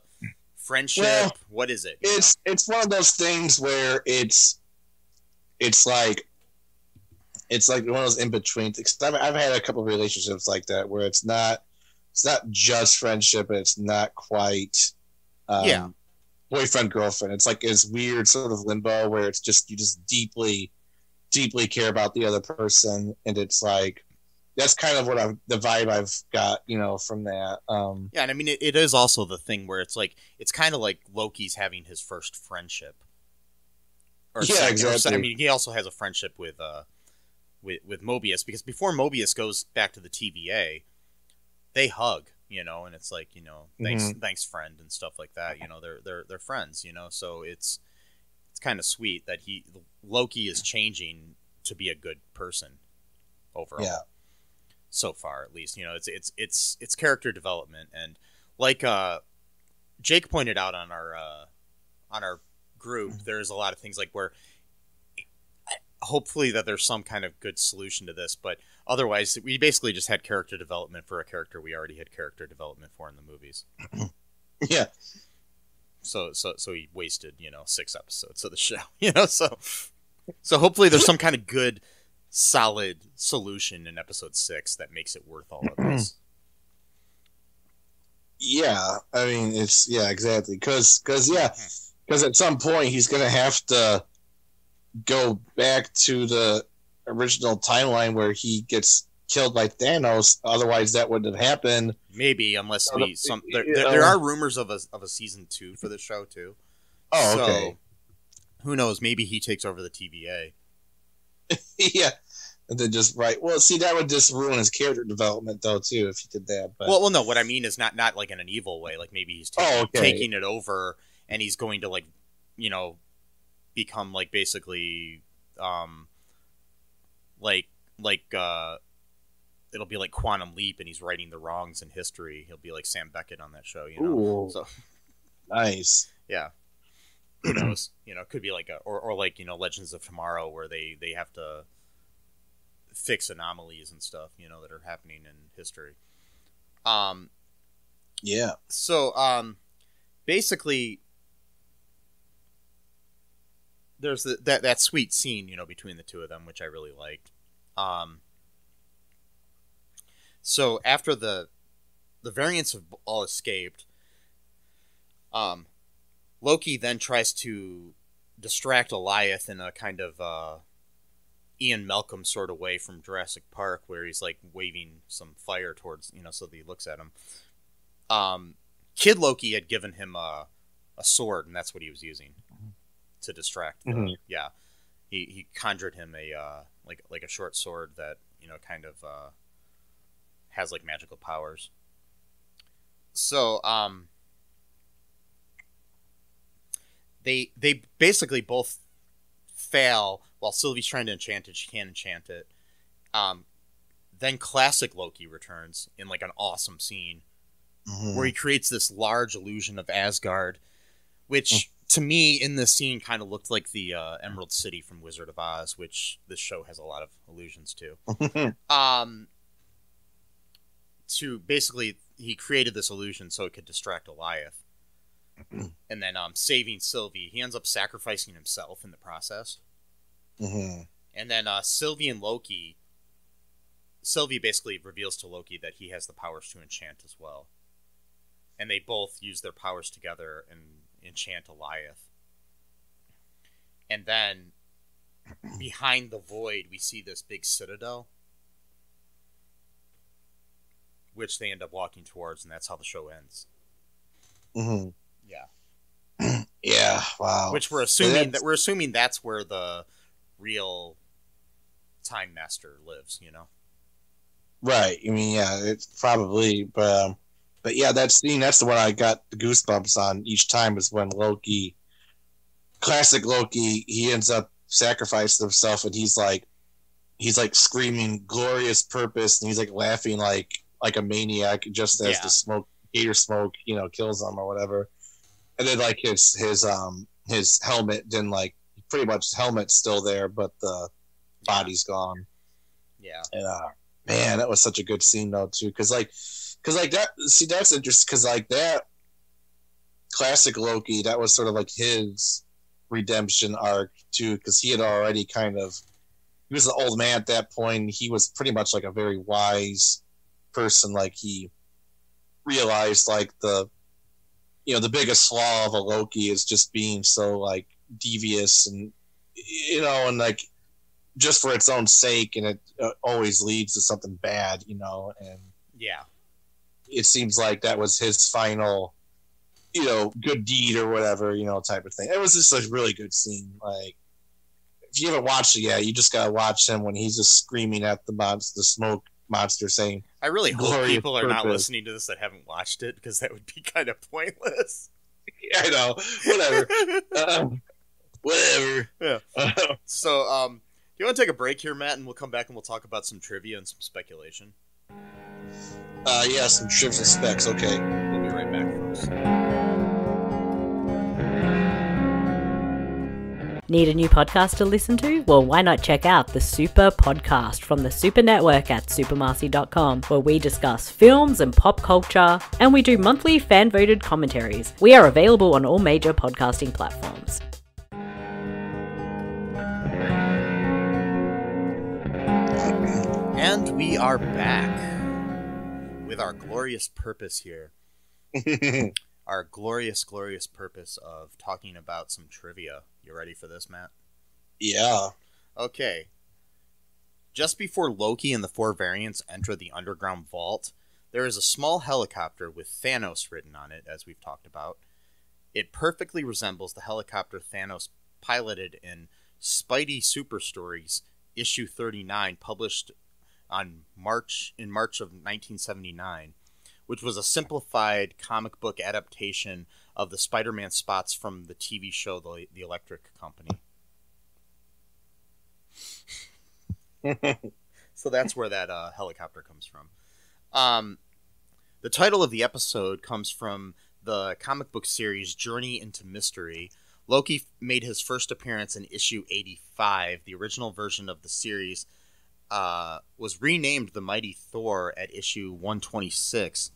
S2: friendship?
S3: Well,
S2: what is it?
S3: it's it's one of those things where it's it's like it's like one of those in between things. I've, I've had a couple of relationships like that where it's not it's not just friendship, but it's not quite um,
S2: Yeah.
S3: boyfriend girlfriend. It's like this weird sort of limbo where it's just you just deeply deeply care about the other person, and it's like that's kind of what I've the vibe I've got you know from that. Um,
S2: Yeah, and I mean, it, it is also the thing where it's like it's kind of like Loki's having his first friendship. Or
S3: Yeah,
S2: second- or se-
S3: exactly.
S2: I mean, he also has a friendship with uh, with with Mobius because before Mobius goes back to the TVA, they hug, you know, and it's like you know, thanks,
S3: Mm-hmm.
S2: thanks, friend, and stuff like that. You know, they're they're they're friends, you know, so it's it's kind of sweet that he Loki is changing to be a good person overall
S3: yeah.
S2: so far at least you know it's it's it's it's character development and like uh jake pointed out on our uh on our group there's a lot of things like where hopefully that there's some kind of good solution to this but otherwise we basically just had character development for a character we already had character development for in the movies. <clears throat>
S3: Yeah.
S2: so so so he wasted you know six episodes of the show <laughs> you know so so hopefully there's some kind of good solid solution in episode six that makes it worth all of this. <clears throat>
S3: Yeah, I mean it's yeah exactly because because yeah hmm. because at some point he's gonna have to go back to the original timeline where he gets killed by Thanos. Otherwise, that wouldn't have happened.
S2: maybe unless we some there, there, there are rumors of a of a season two for the show too
S3: Oh,
S2: So,
S3: okay.
S2: who knows maybe he takes over the TVA <laughs>
S3: yeah, and then just right. Well, see, that would just ruin his character development though too if he did that. But
S2: well well no what I mean is not not like in an evil way like maybe he's oh, taking,
S3: Oh, okay.
S2: taking it over and he's going to like you know become like basically um like like uh it'll be like quantum leap and he's righting the wrongs in history. He'll be like sam beckett on that show you know?
S3: Ooh,
S2: so
S3: nice.
S2: yeah. Who knows? You know it could be like a or, or like you know legends of tomorrow where they they have to fix anomalies and stuff you know that are happening in history. Um
S3: Yeah.
S2: so um basically there's the, that that sweet scene you know between the two of them which i really liked. Um so after the the variants have all escaped um loki then tries to distract Alioth in a kind of uh Ian Malcolm sort of way from Jurassic Park where he's like waving some fire towards you know so that he looks at him. Um, Kid Loki had given him a, a sword, and that's what he was using to distract.
S3: Mhm.
S2: Yeah, he he conjured him a uh, like like a short sword that you know kind of uh, has like magical powers. So um, they they basically both fail while Sylvie's trying to enchant it. She can't enchant it. Um, then classic Loki returns in like an awesome scene
S3: Mhm.
S2: where he creates this large illusion of Asgard, which to me in this scene kind of looked like the uh, Emerald City from Wizard of Oz, which this show has a lot of illusions to. <laughs> Um, to basically, he created this illusion so it could distract Alioth, <clears throat> and then um, saving Sylvie. He ends up sacrificing himself in the process.
S3: Mhm.
S2: And then uh, Sylvie and Loki. Sylvie basically reveals to Loki that he has the powers to enchant as well. And they both use their powers together and enchant Alioth. And then <clears throat> behind the void, we see this big citadel, which they end up walking towards, and that's how the show ends.
S3: Mhm.
S2: Yeah. <clears throat>
S3: Yeah. Wow.
S2: Which we're assuming that we're assuming that's where the real time master lives, you know.
S3: Right. I mean, yeah, it's probably, but um, but yeah, that scene that's the one I got the goosebumps on each time is when Loki, classic Loki, he ends up sacrificing himself and he's like, he's like screaming glorious purpose and he's like laughing like like a maniac just as
S2: Yeah.
S3: the smoke gator smoke you know kills him or whatever, and then like his his um his helmet then like pretty much helmet's still there but the body's gone.
S2: Yeah.
S3: And uh, man, that was such a good scene though too, because like, because like that. See, that's interesting because like that classic Loki, that was sort of like his redemption arc too, because he had already kind of he was an old man at that point. He was pretty much like a very wise person. Like he realized like the you know the biggest flaw of a Loki is just being so like devious and you know and like just for its own sake and it uh, always leads to something bad you know and
S2: Yeah.
S3: It seems like that was his final you know good deed or whatever you know type of thing it was just a really good scene like if you haven't watched it yet you just gotta watch him when he's just screaming at the monster the smoke monster saying
S2: I really hope people are not listening to this that haven't watched it because that would be kind of pointless. <laughs>
S3: i know whatever um, <laughs> whatever
S2: Yeah.
S3: Uh,
S2: so, um, do you want to take a break here, Matt, and we'll come back and we'll talk about some trivia and some speculation.
S3: Uh yeah some trips and specs okay
S2: We'll be right back, folks.
S6: Need a new podcast to listen to? Well, why not check out the Super Podcast from the Super Network at supermarcy.com, where we discuss films and pop culture, and we do monthly fan voted commentaries. We are available on all major podcasting platforms.
S2: And we are back with our glorious purpose here. <laughs> Our glorious, glorious purpose of talking about some trivia. You ready for this, Matt?
S3: yeah
S2: Okay. Just before Loki and the four variants enter the underground vault, there is a small helicopter with Thanos written on it, as we've talked about. It perfectly resembles the helicopter Thanos piloted in Spidey Super Stories issue 39 published on March in March of 1979, which was a simplified comic book adaptation of the Spider-Man spots from the TV show The, the Electric Company. <laughs> so that's where that uh, helicopter comes from. Um, the title of the episode comes from the comic book series Journey into Mystery. Loki made his first appearance in issue 85. The original version of the series uh, was renamed The Mighty Thor at issue 126.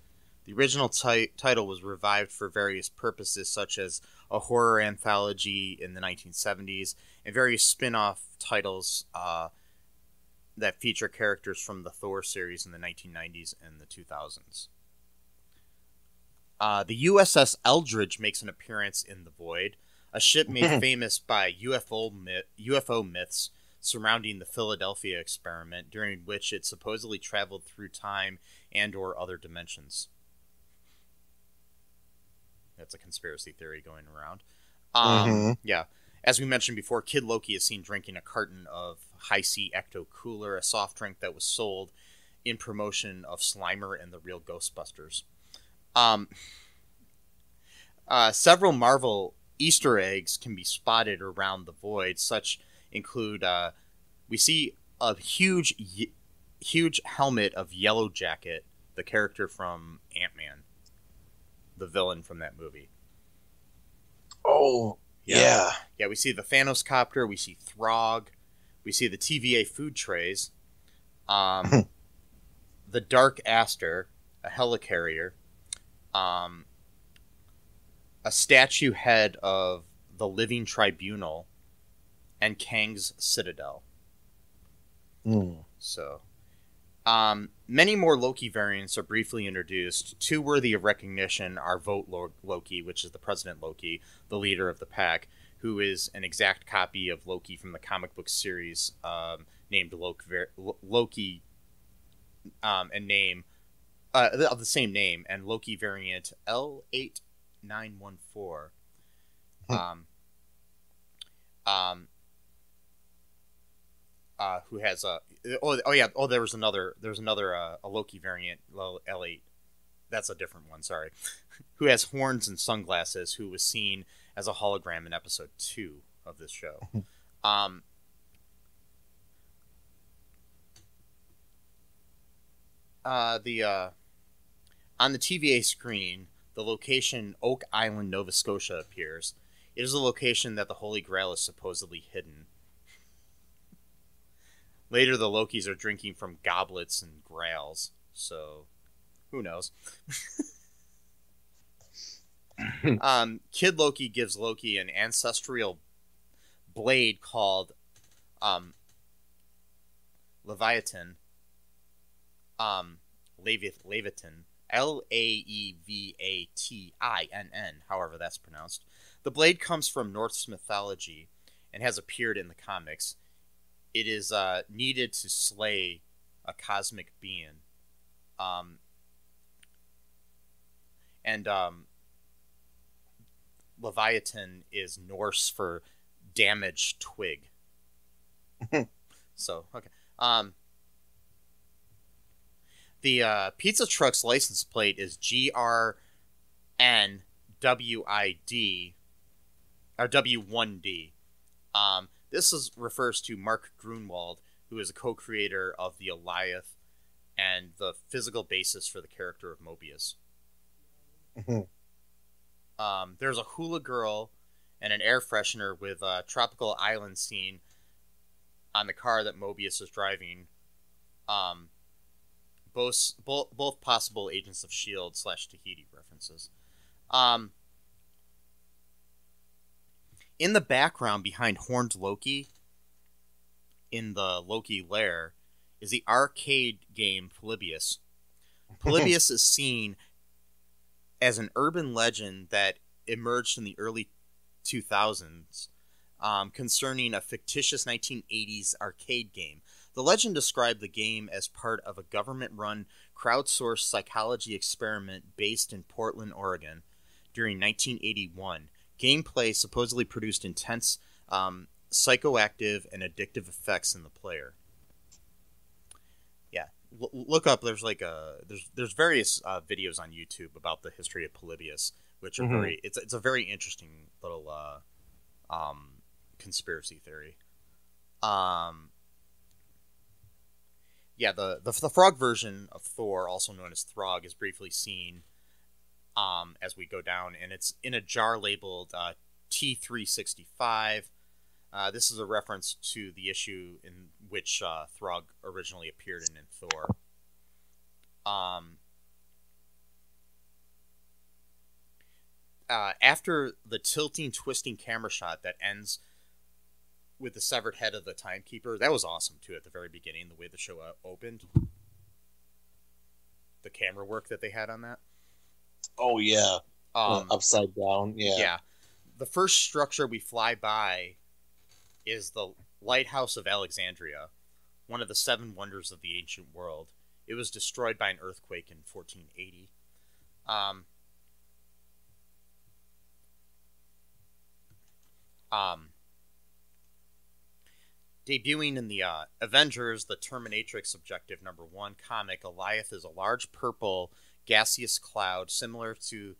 S2: The original ti- title was revived for various purposes, such as a horror anthology in the 1970s and various spin off titles uh, that feature characters from the Thor series in the 1990s and the 2000s. Uh, the USS Eldridge makes an appearance in The Void, a ship made <laughs> famous by UFO, myth, UFO myths surrounding the Philadelphia experiment, during which it supposedly traveled through time and or other dimensions. That's a conspiracy theory going around. Um,
S3: Mhm.
S2: Yeah. As we mentioned before, Kid Loki is seen drinking a carton of High C Ecto Cooler, a soft drink that was sold in promotion of Slimer and the Real Ghostbusters. Um, uh, several Marvel Easter eggs can be spotted around the void. Such include uh, we see a huge, ye- huge helmet of Yellow Jacket, the character from Ant Man, the villain from that movie.
S3: oh yeah,
S2: Yeah, we see the Thanos copter, we see Throg, we see the TVA food trays, um, the Dark Aster, a helicarrier, um, a statue head of the Living Tribunal, and Kang's Citadel.
S3: Mm.
S2: So, um, many more Loki variants are briefly introduced. Two worthy of recognition are Vote Lo- Loki, which is the President Loki, the leader of the pack, who is an exact copy of Loki from the comic book series um, named Loki, Loki um, and name uh, of the same name, and Loki variant L eight nine one four. Um, um, uh, who has a oh, oh yeah oh there was another there's another uh, a Loki variant L eight that's a different one sorry <laughs> who has horns and sunglasses who was seen as a hologram in episode two of this show. <laughs> um, uh, the uh, on the TVA screen, the location Oak Island, Nova Scotia appears. It is a location that the Holy Grail is supposedly hidden. Later, the Lokis are drinking from goblets and grails, so who knows? <laughs> um, Kid Loki gives Loki an ancestral blade called um, Leviathan. Um, Leviathan. L A E V A T I N N, however that's pronounced. The blade comes from Norse mythology and has appeared in the comics. It is uh, needed to slay a cosmic being. Um, and um, Leviathan is Norse for damaged twig. <laughs> so okay. Um, the uh, pizza truck's license plate is G R N W I D or W one D. Um, this is refers to Mark Gruenwald, who is a co-creator of the Alioth and the physical basis for the character of Mobius. Um, there's a hula girl and an air freshener with a tropical island scene on the car that Mobius is driving. Um, both, both, both possible agents of S.H.I.E.L.D. slash Tahiti references. Um, in the background behind Horned Loki, in the Loki lair, is the arcade game Polybius. <laughs> Polybius is seen as an urban legend that emerged in the early 2000s um, concerning a fictitious 1980s arcade game. The legend described the game as part of a government run crowdsourced psychology experiment based in Portland, Oregon during 1981. Gameplay supposedly produced intense um, psychoactive and addictive effects in the player l- look up. There's like a there's there's various uh, videos on YouTube about the history of Polybius, which are mm-hmm. very it's it's a very interesting little uh, um, conspiracy theory. Um, yeah, the, the the frog version of Thor, also known as Throg, is briefly seen um, as we go down, and it's in a jar labeled uh, T365. Uh, this is a reference to the issue in which uh, Throg originally appeared in in Thor. Um, uh, after the tilting, twisting camera shot that ends with the severed head of the timekeeper, that was awesome too at the very beginning, the way the show uh, opened. The camera work that they had on that.
S3: Oh yeah, um, upside down. Yeah,
S2: yeah. The first structure we fly by is the Lighthouse of Alexandria, one of the seven wonders of the ancient world. It was destroyed by an earthquake in 1480. Um, um, debuting in the uh, Avengers, the Terminatrix Objective Number One comic, Alioth is a large purple gaseous cloud similar to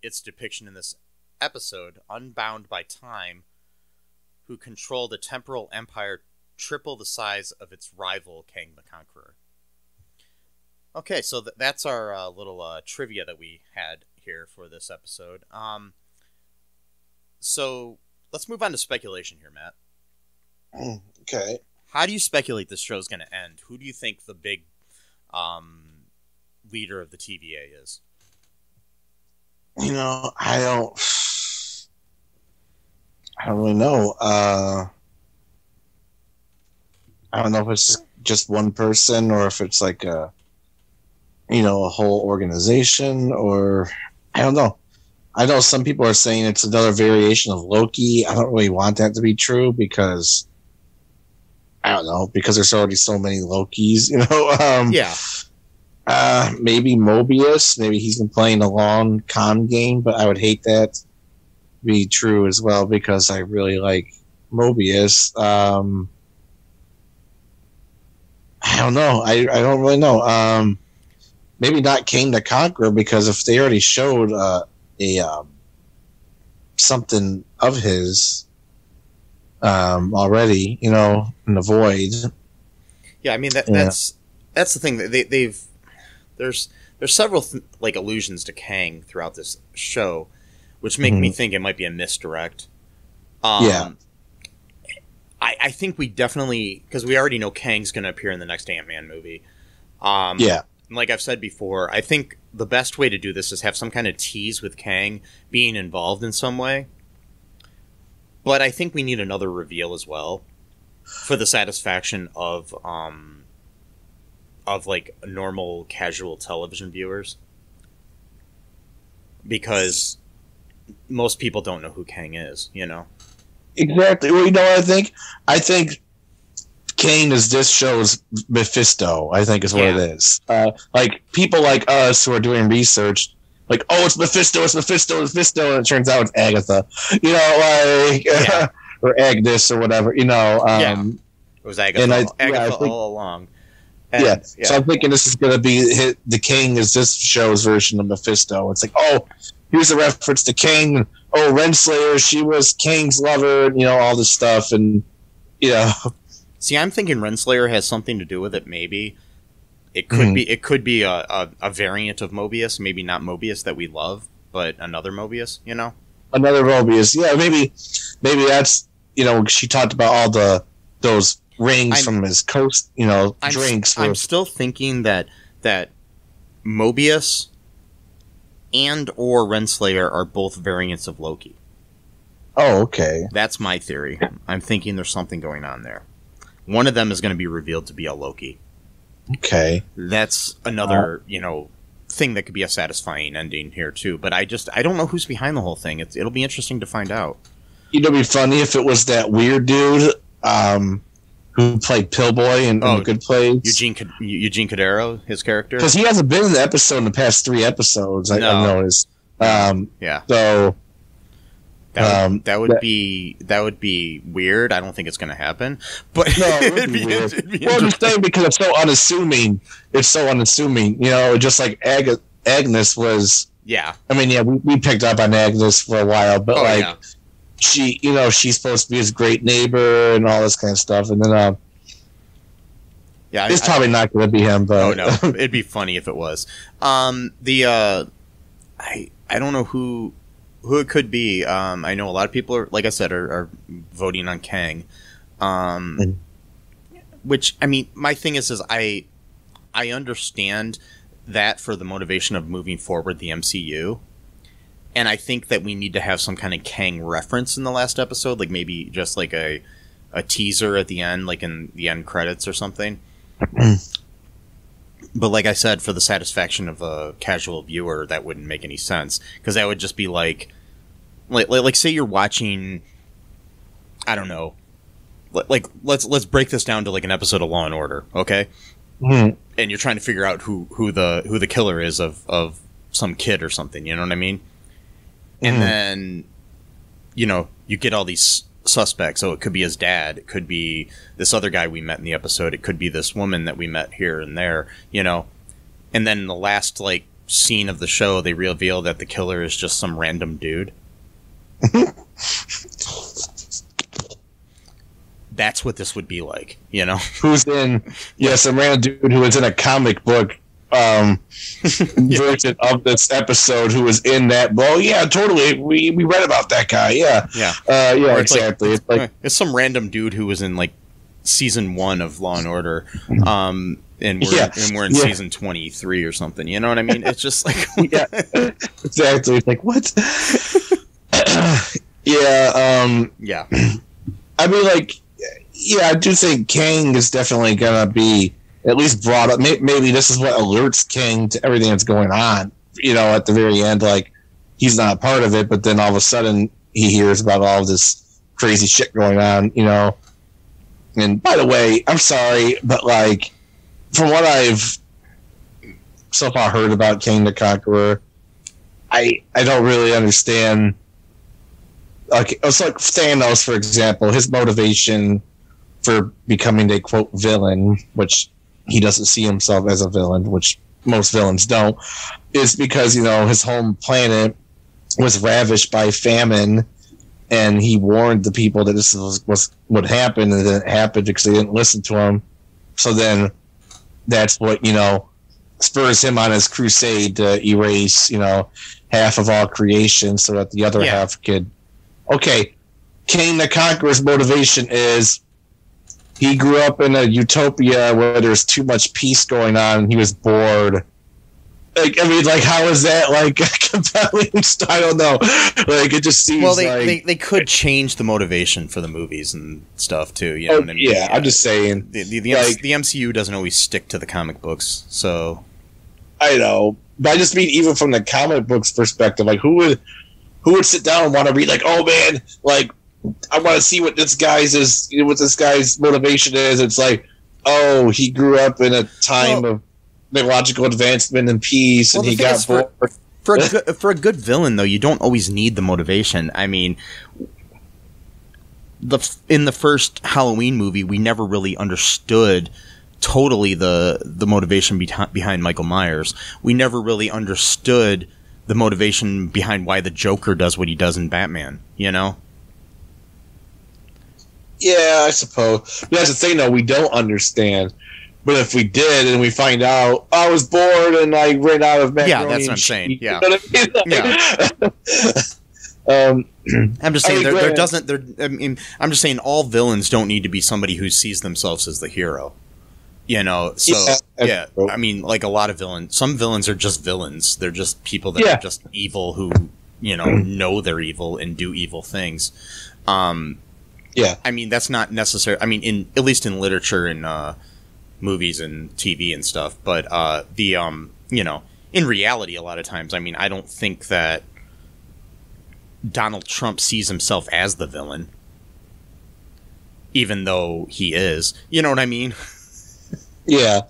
S2: its depiction in this episode, unbound by time, who control a temporal empire triple the size of its rival, Kang the Conqueror. Okay, so th- that's our uh, little uh, trivia that we had here for this episode. Um, so let's move on to speculation here, Matt. <clears throat>
S3: Okay.
S2: How do you speculate this show's going to end? Who do you think the big um, leader of the TVA is?
S3: You know, I don't. I don't really know. Uh, I don't know if it's just one person or if it's like a, you know, a whole organization or I don't know. I know some people are saying it's another variation of Loki. I don't really want that to be true because I don't know because there's already so many Lokis. <laughs> You know.
S2: Um, yeah.
S3: Uh, maybe Mobius. Maybe he's been playing a long con game, but I would hate that be true as well because I really like Mobius. Um, I don't know. I, I don't really know. Um, maybe not Kang the Conqueror because if they already showed uh, a um, something of his um, already, you know, in the void.
S2: Yeah, I mean that,
S3: Yeah.
S2: that's that's the thing that they, they've there's there's several th- like allusions to Kang throughout this show, which make me think it might be a misdirect. Um,
S3: Yeah.
S2: I, I think we definitely because we already know Kang's going to appear in the next Ant Man movie. Um,
S3: Yeah.
S2: and like I've said before, I think the best way to do this is have some kind of tease with Kang being involved in some way. But I think we need another reveal as well for the satisfaction of um of like normal casual television viewers. Because most people don't know who Kang is, you know.
S3: Exactly. Well, you know what I think? I think Kang is this show's Mephisto. I think is what
S2: Yeah.
S3: it is. Uh, like people like us who are doing research, like, oh, it's Mephisto, it's Mephisto, it's Mephisto, and it turns out it's Agatha. You know, like
S2: Yeah. <laughs>
S3: or Agnes or whatever. You know. Um,
S2: Yeah. It was Agatha,
S3: I-
S2: Agatha
S3: I think-
S2: all along. And,
S3: yeah.
S2: yeah.
S3: So I'm thinking this is going to be hit, the Kang is this show's version of Mephisto. It's like, oh, here's a reference to Kang. Oh, Renslayer, she was Kang's lover, and you know all this stuff, and you know, <laughs>
S2: See, I'm thinking Renslayer has something to do with it. Maybe it could
S3: Mhm.
S2: be. It could be a, a, a variant of Mobius. Maybe not Mobius that we love, but another Mobius. You know?
S3: another Mobius. Yeah, maybe, maybe that's you know she talked about all the those rings
S2: I'm-
S3: from his coast, you know,
S2: I'm,
S3: drinks.
S2: I'm still thinking that that Mobius and or Renslayer are both variants of Loki.
S3: oh, okay.
S2: That's my theory. I'm thinking there's something going on there. One of them is going to be revealed to be a Loki.
S3: Okay.
S2: That's another, you know, thing that could be a satisfying ending here too. But I just I don't know who's behind the whole thing. It's, it'll be interesting to find out.
S3: You know, it'd be funny if it was that weird dude um, who played Pillboi in, in
S2: Oh,
S3: the Good Place.
S2: Eugene Eugene Cordero, his character.
S3: because he hasn't been in the episode in the past three episodes. I,
S2: No.
S3: I've noticed. Um,
S2: Yeah,
S3: so
S2: that would,
S3: Um,
S2: that would
S3: that-
S2: be that would be weird. I don't think it's going to happen. But
S3: no, it <laughs> would be weird.
S2: it'd be
S3: well, I'm just saying because it's so unassuming. It's so unassuming. You know, just like Ag- Agnes was.
S2: yeah.
S3: I mean, yeah, we, we picked up on Agnes for a while, but
S2: Oh
S3: like
S2: yeah.
S3: She, you know, she's supposed to be his great neighbor and all this kind of stuff, and then uh,
S2: Yeah. I-
S3: it's
S2: I-
S3: probably not going to be him.
S2: Oh
S3: But
S2: no, <laughs> it'd be funny if it was. Um, the uh, I I don't know who who it could be. Um, I know a lot of people are, like I said, are, are voting on Kang. Um,
S3: Mm.
S2: which I mean, my thing is, is I I understand that for the motivation of moving forward the MCU. And I think that we need to have some kind of Kang reference in the last episode, like maybe just like a a teaser at the end, like in the end credits or something. But like I said, for the satisfaction of a casual viewer, that wouldn't make any sense because that would just be like, like, like, like say you're watching, I don't know, li- like let's let's break this down to like an episode of Law and Order, okay?
S3: Hmm.
S2: And you're trying to figure out who who the who the killer is of of some kid or something. You know what I mean? And
S3: Mhm.
S2: then, you know, you get all these suspects. So it could be his dad. It could be this other guy we met in the episode. It could be this woman that we met here and there. You know, and then the last like scene of the show, they reveal that the killer is just some random dude. That's what this would be like, you know.
S3: who's in? Yeah, some random dude who was in a comic book um, <laughs> version of this episode who was in that. Well, yeah, totally. We we read about that guy. Yeah,
S2: Yeah.
S3: uh, yeah,
S2: it's like-
S3: exactly. it's like
S2: it's some random dude who was in like season one of Law and Order, um, and we're
S3: Yeah.
S2: and we're in
S3: Yeah.
S2: season twenty three or something. You know what I mean? It's just like <laughs>
S3: yeah, exactly. It's like what? <laughs> yeah, um,
S2: yeah, <clears throat>
S3: I mean, like, yeah, I do think Kang is definitely gonna be at least brought up. May- Maybe this is what alerts Kang to everything that's going on. You know, at the very end, like he's not part of it, but then all of a sudden he hears about all this crazy shit going on. You know, and by the way, I'm sorry, but like from what I've so far heard about Kang the Conqueror, I I don't really understand. Like oh, it's like Thanos, for example, his motivation for becoming a quote villain, which he doesn't see himself as a villain, which most villains don't, is because you know his home planet was ravished by famine, and he warned the people that this was, was would happen, and then it happened because they didn't listen to him. So then, that's what you know spurs him on his crusade to erase you know half of all creation, so that the other
S2: Yeah.
S3: half could. Okay, Kang the Conqueror's motivation is he grew up in a utopia where there's too much peace going on and he was bored like i mean like how is that like <laughs> compelling i don't know like it just seems
S2: Well, they,
S3: like
S2: they they could change the motivation for the movies and stuff too. You know
S3: oh,
S2: what I mean?
S3: yeah i'm just saying
S2: the the, the,
S3: like-
S2: the MCU doesn't always stick to the comic books, so
S3: i know but i just mean even from the comic books perspective like who would who would sit down and want to read like oh man like i want to see what this guy's is what this guy's motivation is it's like oh he grew up in a time
S2: Well-
S3: of technological advancement and peace
S2: Well,
S3: and he got
S2: is for- for a <laughs> good, for a good villain though, you don't always need the motivation. I mean, the in the first Halloween movie, we never really understood totally the the motivation behind behind Michael Myers. We never really understood the motivation behind why the Joker does what he does in Batman. You know?
S3: Yeah, I suppose. But that's the thing, though. We don't understand. But if we did, and we find out I was bored and I ran out of macaroni,
S2: Yeah, that's what I'm saying, yeah. <laughs>
S3: you know I mean? <laughs> um, <clears throat>
S2: I'm just
S3: I
S2: saying
S3: mean,
S2: there, there doesn't there. I mean, I'm just saying all villains don't need to be somebody who sees themselves as the hero. You know, so
S3: Yeah,
S2: yeah. I mean, like a lot of villains. Some villains are just villains. They're just people that
S3: Yeah.
S2: are just evil who you know <clears throat> know they're evil and do evil things. Um,
S3: yeah,
S2: I mean, that's not necessary. I mean, in at least in literature and uh, movies and TV and stuff. But uh, the um, you know, in reality, a lot of times, I mean, I don't think that Donald Trump sees himself as the villain, even though he is. You know what I mean? <laughs>
S3: yeah.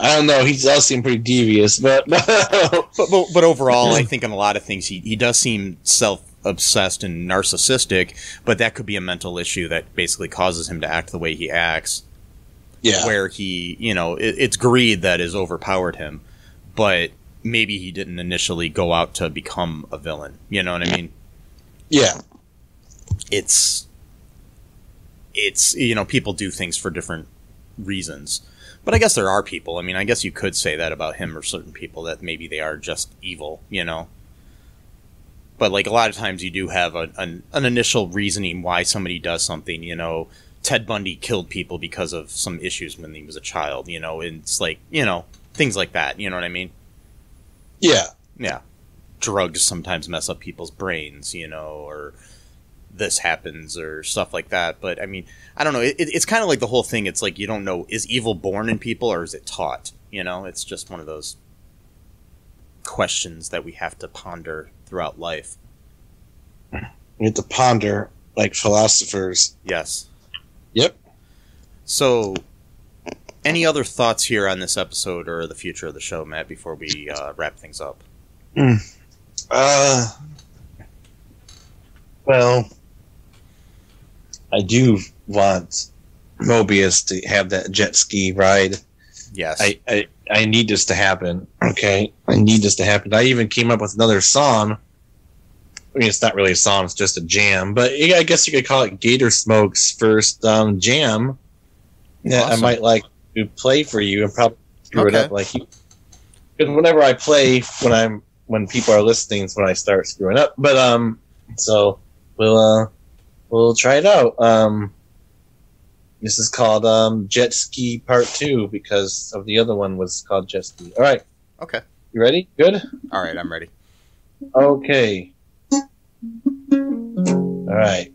S3: I don't know. He does seem pretty devious, but <laughs>
S2: But but, but overall, I think in a lot of things, he he does seem self obsessed and narcissistic. But that could be a mental issue that basically causes him to act the way he acts.
S3: yeah,
S2: where he, you know, it, it's greed that has overpowered him, but maybe he didn't initially go out to become a villain. You know what I mean?
S3: yeah,
S2: It's, it's, you know, people do things for different reasons. But I guess there are people. I mean, I guess you could say that about him or certain people that maybe they are just evil, you know? But like a lot of times you do have a, an, an initial reasoning why somebody does something, you know? Ted Bundy killed people because of some issues when he was a child, you know? And it's like, you know, things like that, you know what I mean?
S3: yeah,
S2: Yeah. Drugs sometimes mess up people's brains, you know, or this happens or stuff like that. But I mean, I don't know. It, it's kind of like the whole thing. It's like you don't know is evil born in people or is it taught? You know, it's just one of those questions that we have to ponder throughout life.
S3: you have to ponder like philosophers.
S2: Yes.
S3: Yep.
S2: So, any other thoughts here on this episode or the future of the show, Matt? Before we uh, wrap things up.
S3: Uh, well, I do want Mobius to have that jet ski ride.
S2: Yes.
S3: I, I, I need this to happen. Okay, I need this to happen. I even came up with another song. I mean, it's not really a song; it's just a jam. But yeah, I guess you could call it Gator Smoke's first um, jam. Yeah,
S2: Awesome.
S3: I might like to play for you and probably screw it up like you. Because whenever I play, when I'm when people are listening, is when I start screwing up. But um, so we'll uh, we'll try it out. Um, this is called um, Jet Ski Part Two because of the other one was called Jet Ski. All right.
S2: Okay.
S3: You ready? Good.
S2: All right, I'm ready.
S3: Okay. All right.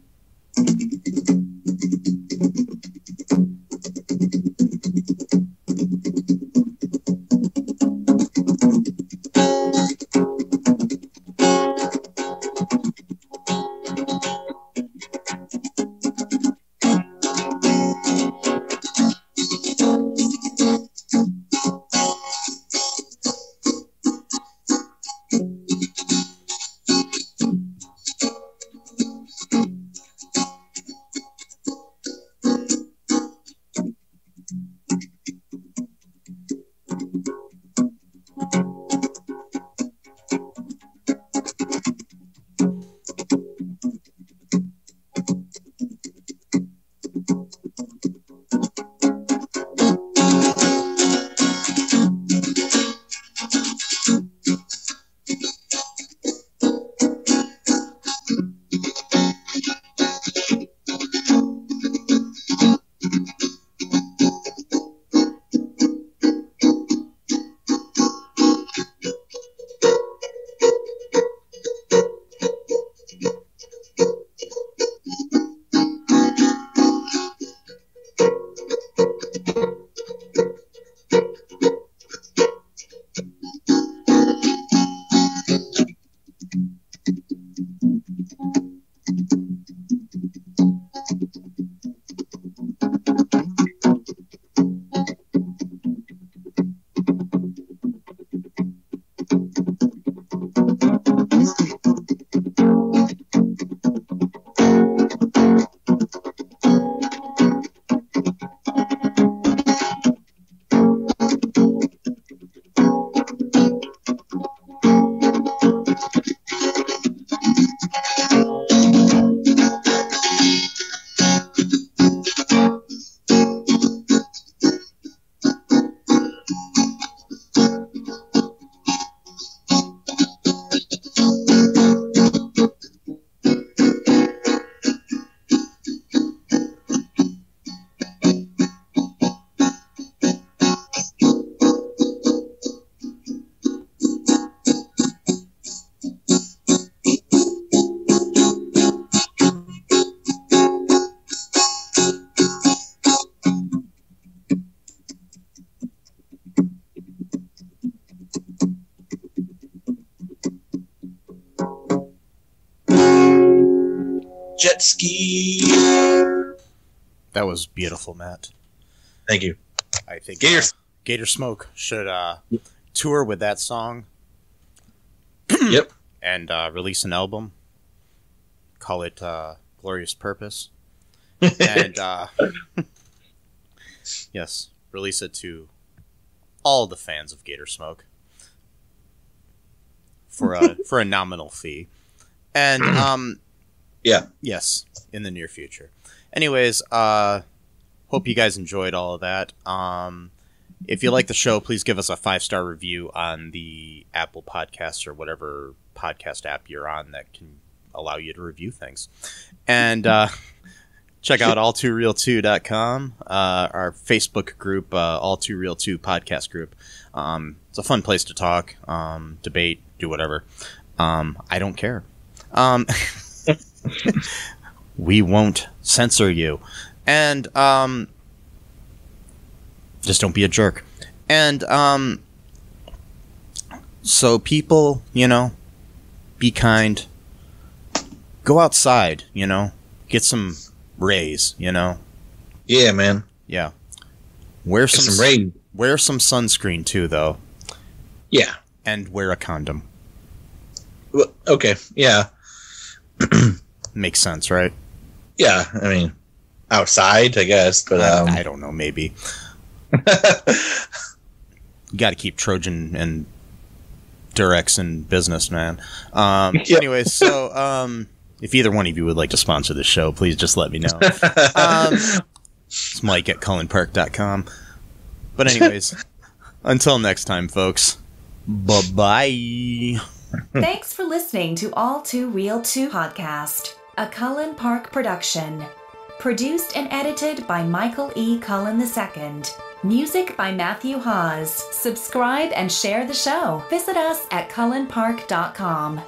S2: That was beautiful, Matt.
S3: Thank you.
S2: I think
S3: Gator-
S2: uh, Gator Smoke should uh, tour with that song <clears throat>
S3: yep.
S2: and uh, release an album. Call it uh, Glorious Purpose. <laughs> and uh, <laughs> yes, release it to all the fans of Gator Smoke for a <laughs> for a nominal fee. And um,
S3: Yeah.
S2: yes, in the near future. Anyways, uh, hope you guys enjoyed all of that. Um, if you like the show, please give us a five star review on the Apple Podcasts or whatever podcast app you're on that can allow you to review things. And uh, check out all2reeltoo.com, uh, our Facebook group, uh, All2ReelToo podcast group. Um, it's a fun place to talk, um, debate, do whatever. Um, I don't care. <laughs> <laughs> We won't censor you. And um, just don't be a jerk. And um, so people, you know, be kind. Go outside, you know, get some rays, you know.
S3: Yeah, man.
S2: Yeah. Wear
S3: Get
S2: some,
S3: some rain.
S2: wear some sunscreen too though
S3: Yeah.
S2: and wear a condom.
S3: Well, Okay. Yeah. <clears throat>
S2: Makes sense, right?
S3: Yeah. I mean, outside, I guess, but um,
S2: I, I don't know, maybe. <laughs> You got to keep Trojan and Durex in business, man. Um, <laughs>
S3: Yeah.
S2: Anyways, so um, if either one of you would like to sponsor the show, please just let me know. Um, it's Mike at cullenpark.com. But anyways, <laughs> until next time, folks. Bye bye.
S7: Thanks for listening to All2ReelToo podcast, a Cullen Park production. Produced and edited by Michael E. Cullen II. Music by Matthew Haase. Subscribe and share the show. Visit us at cullenpark.com.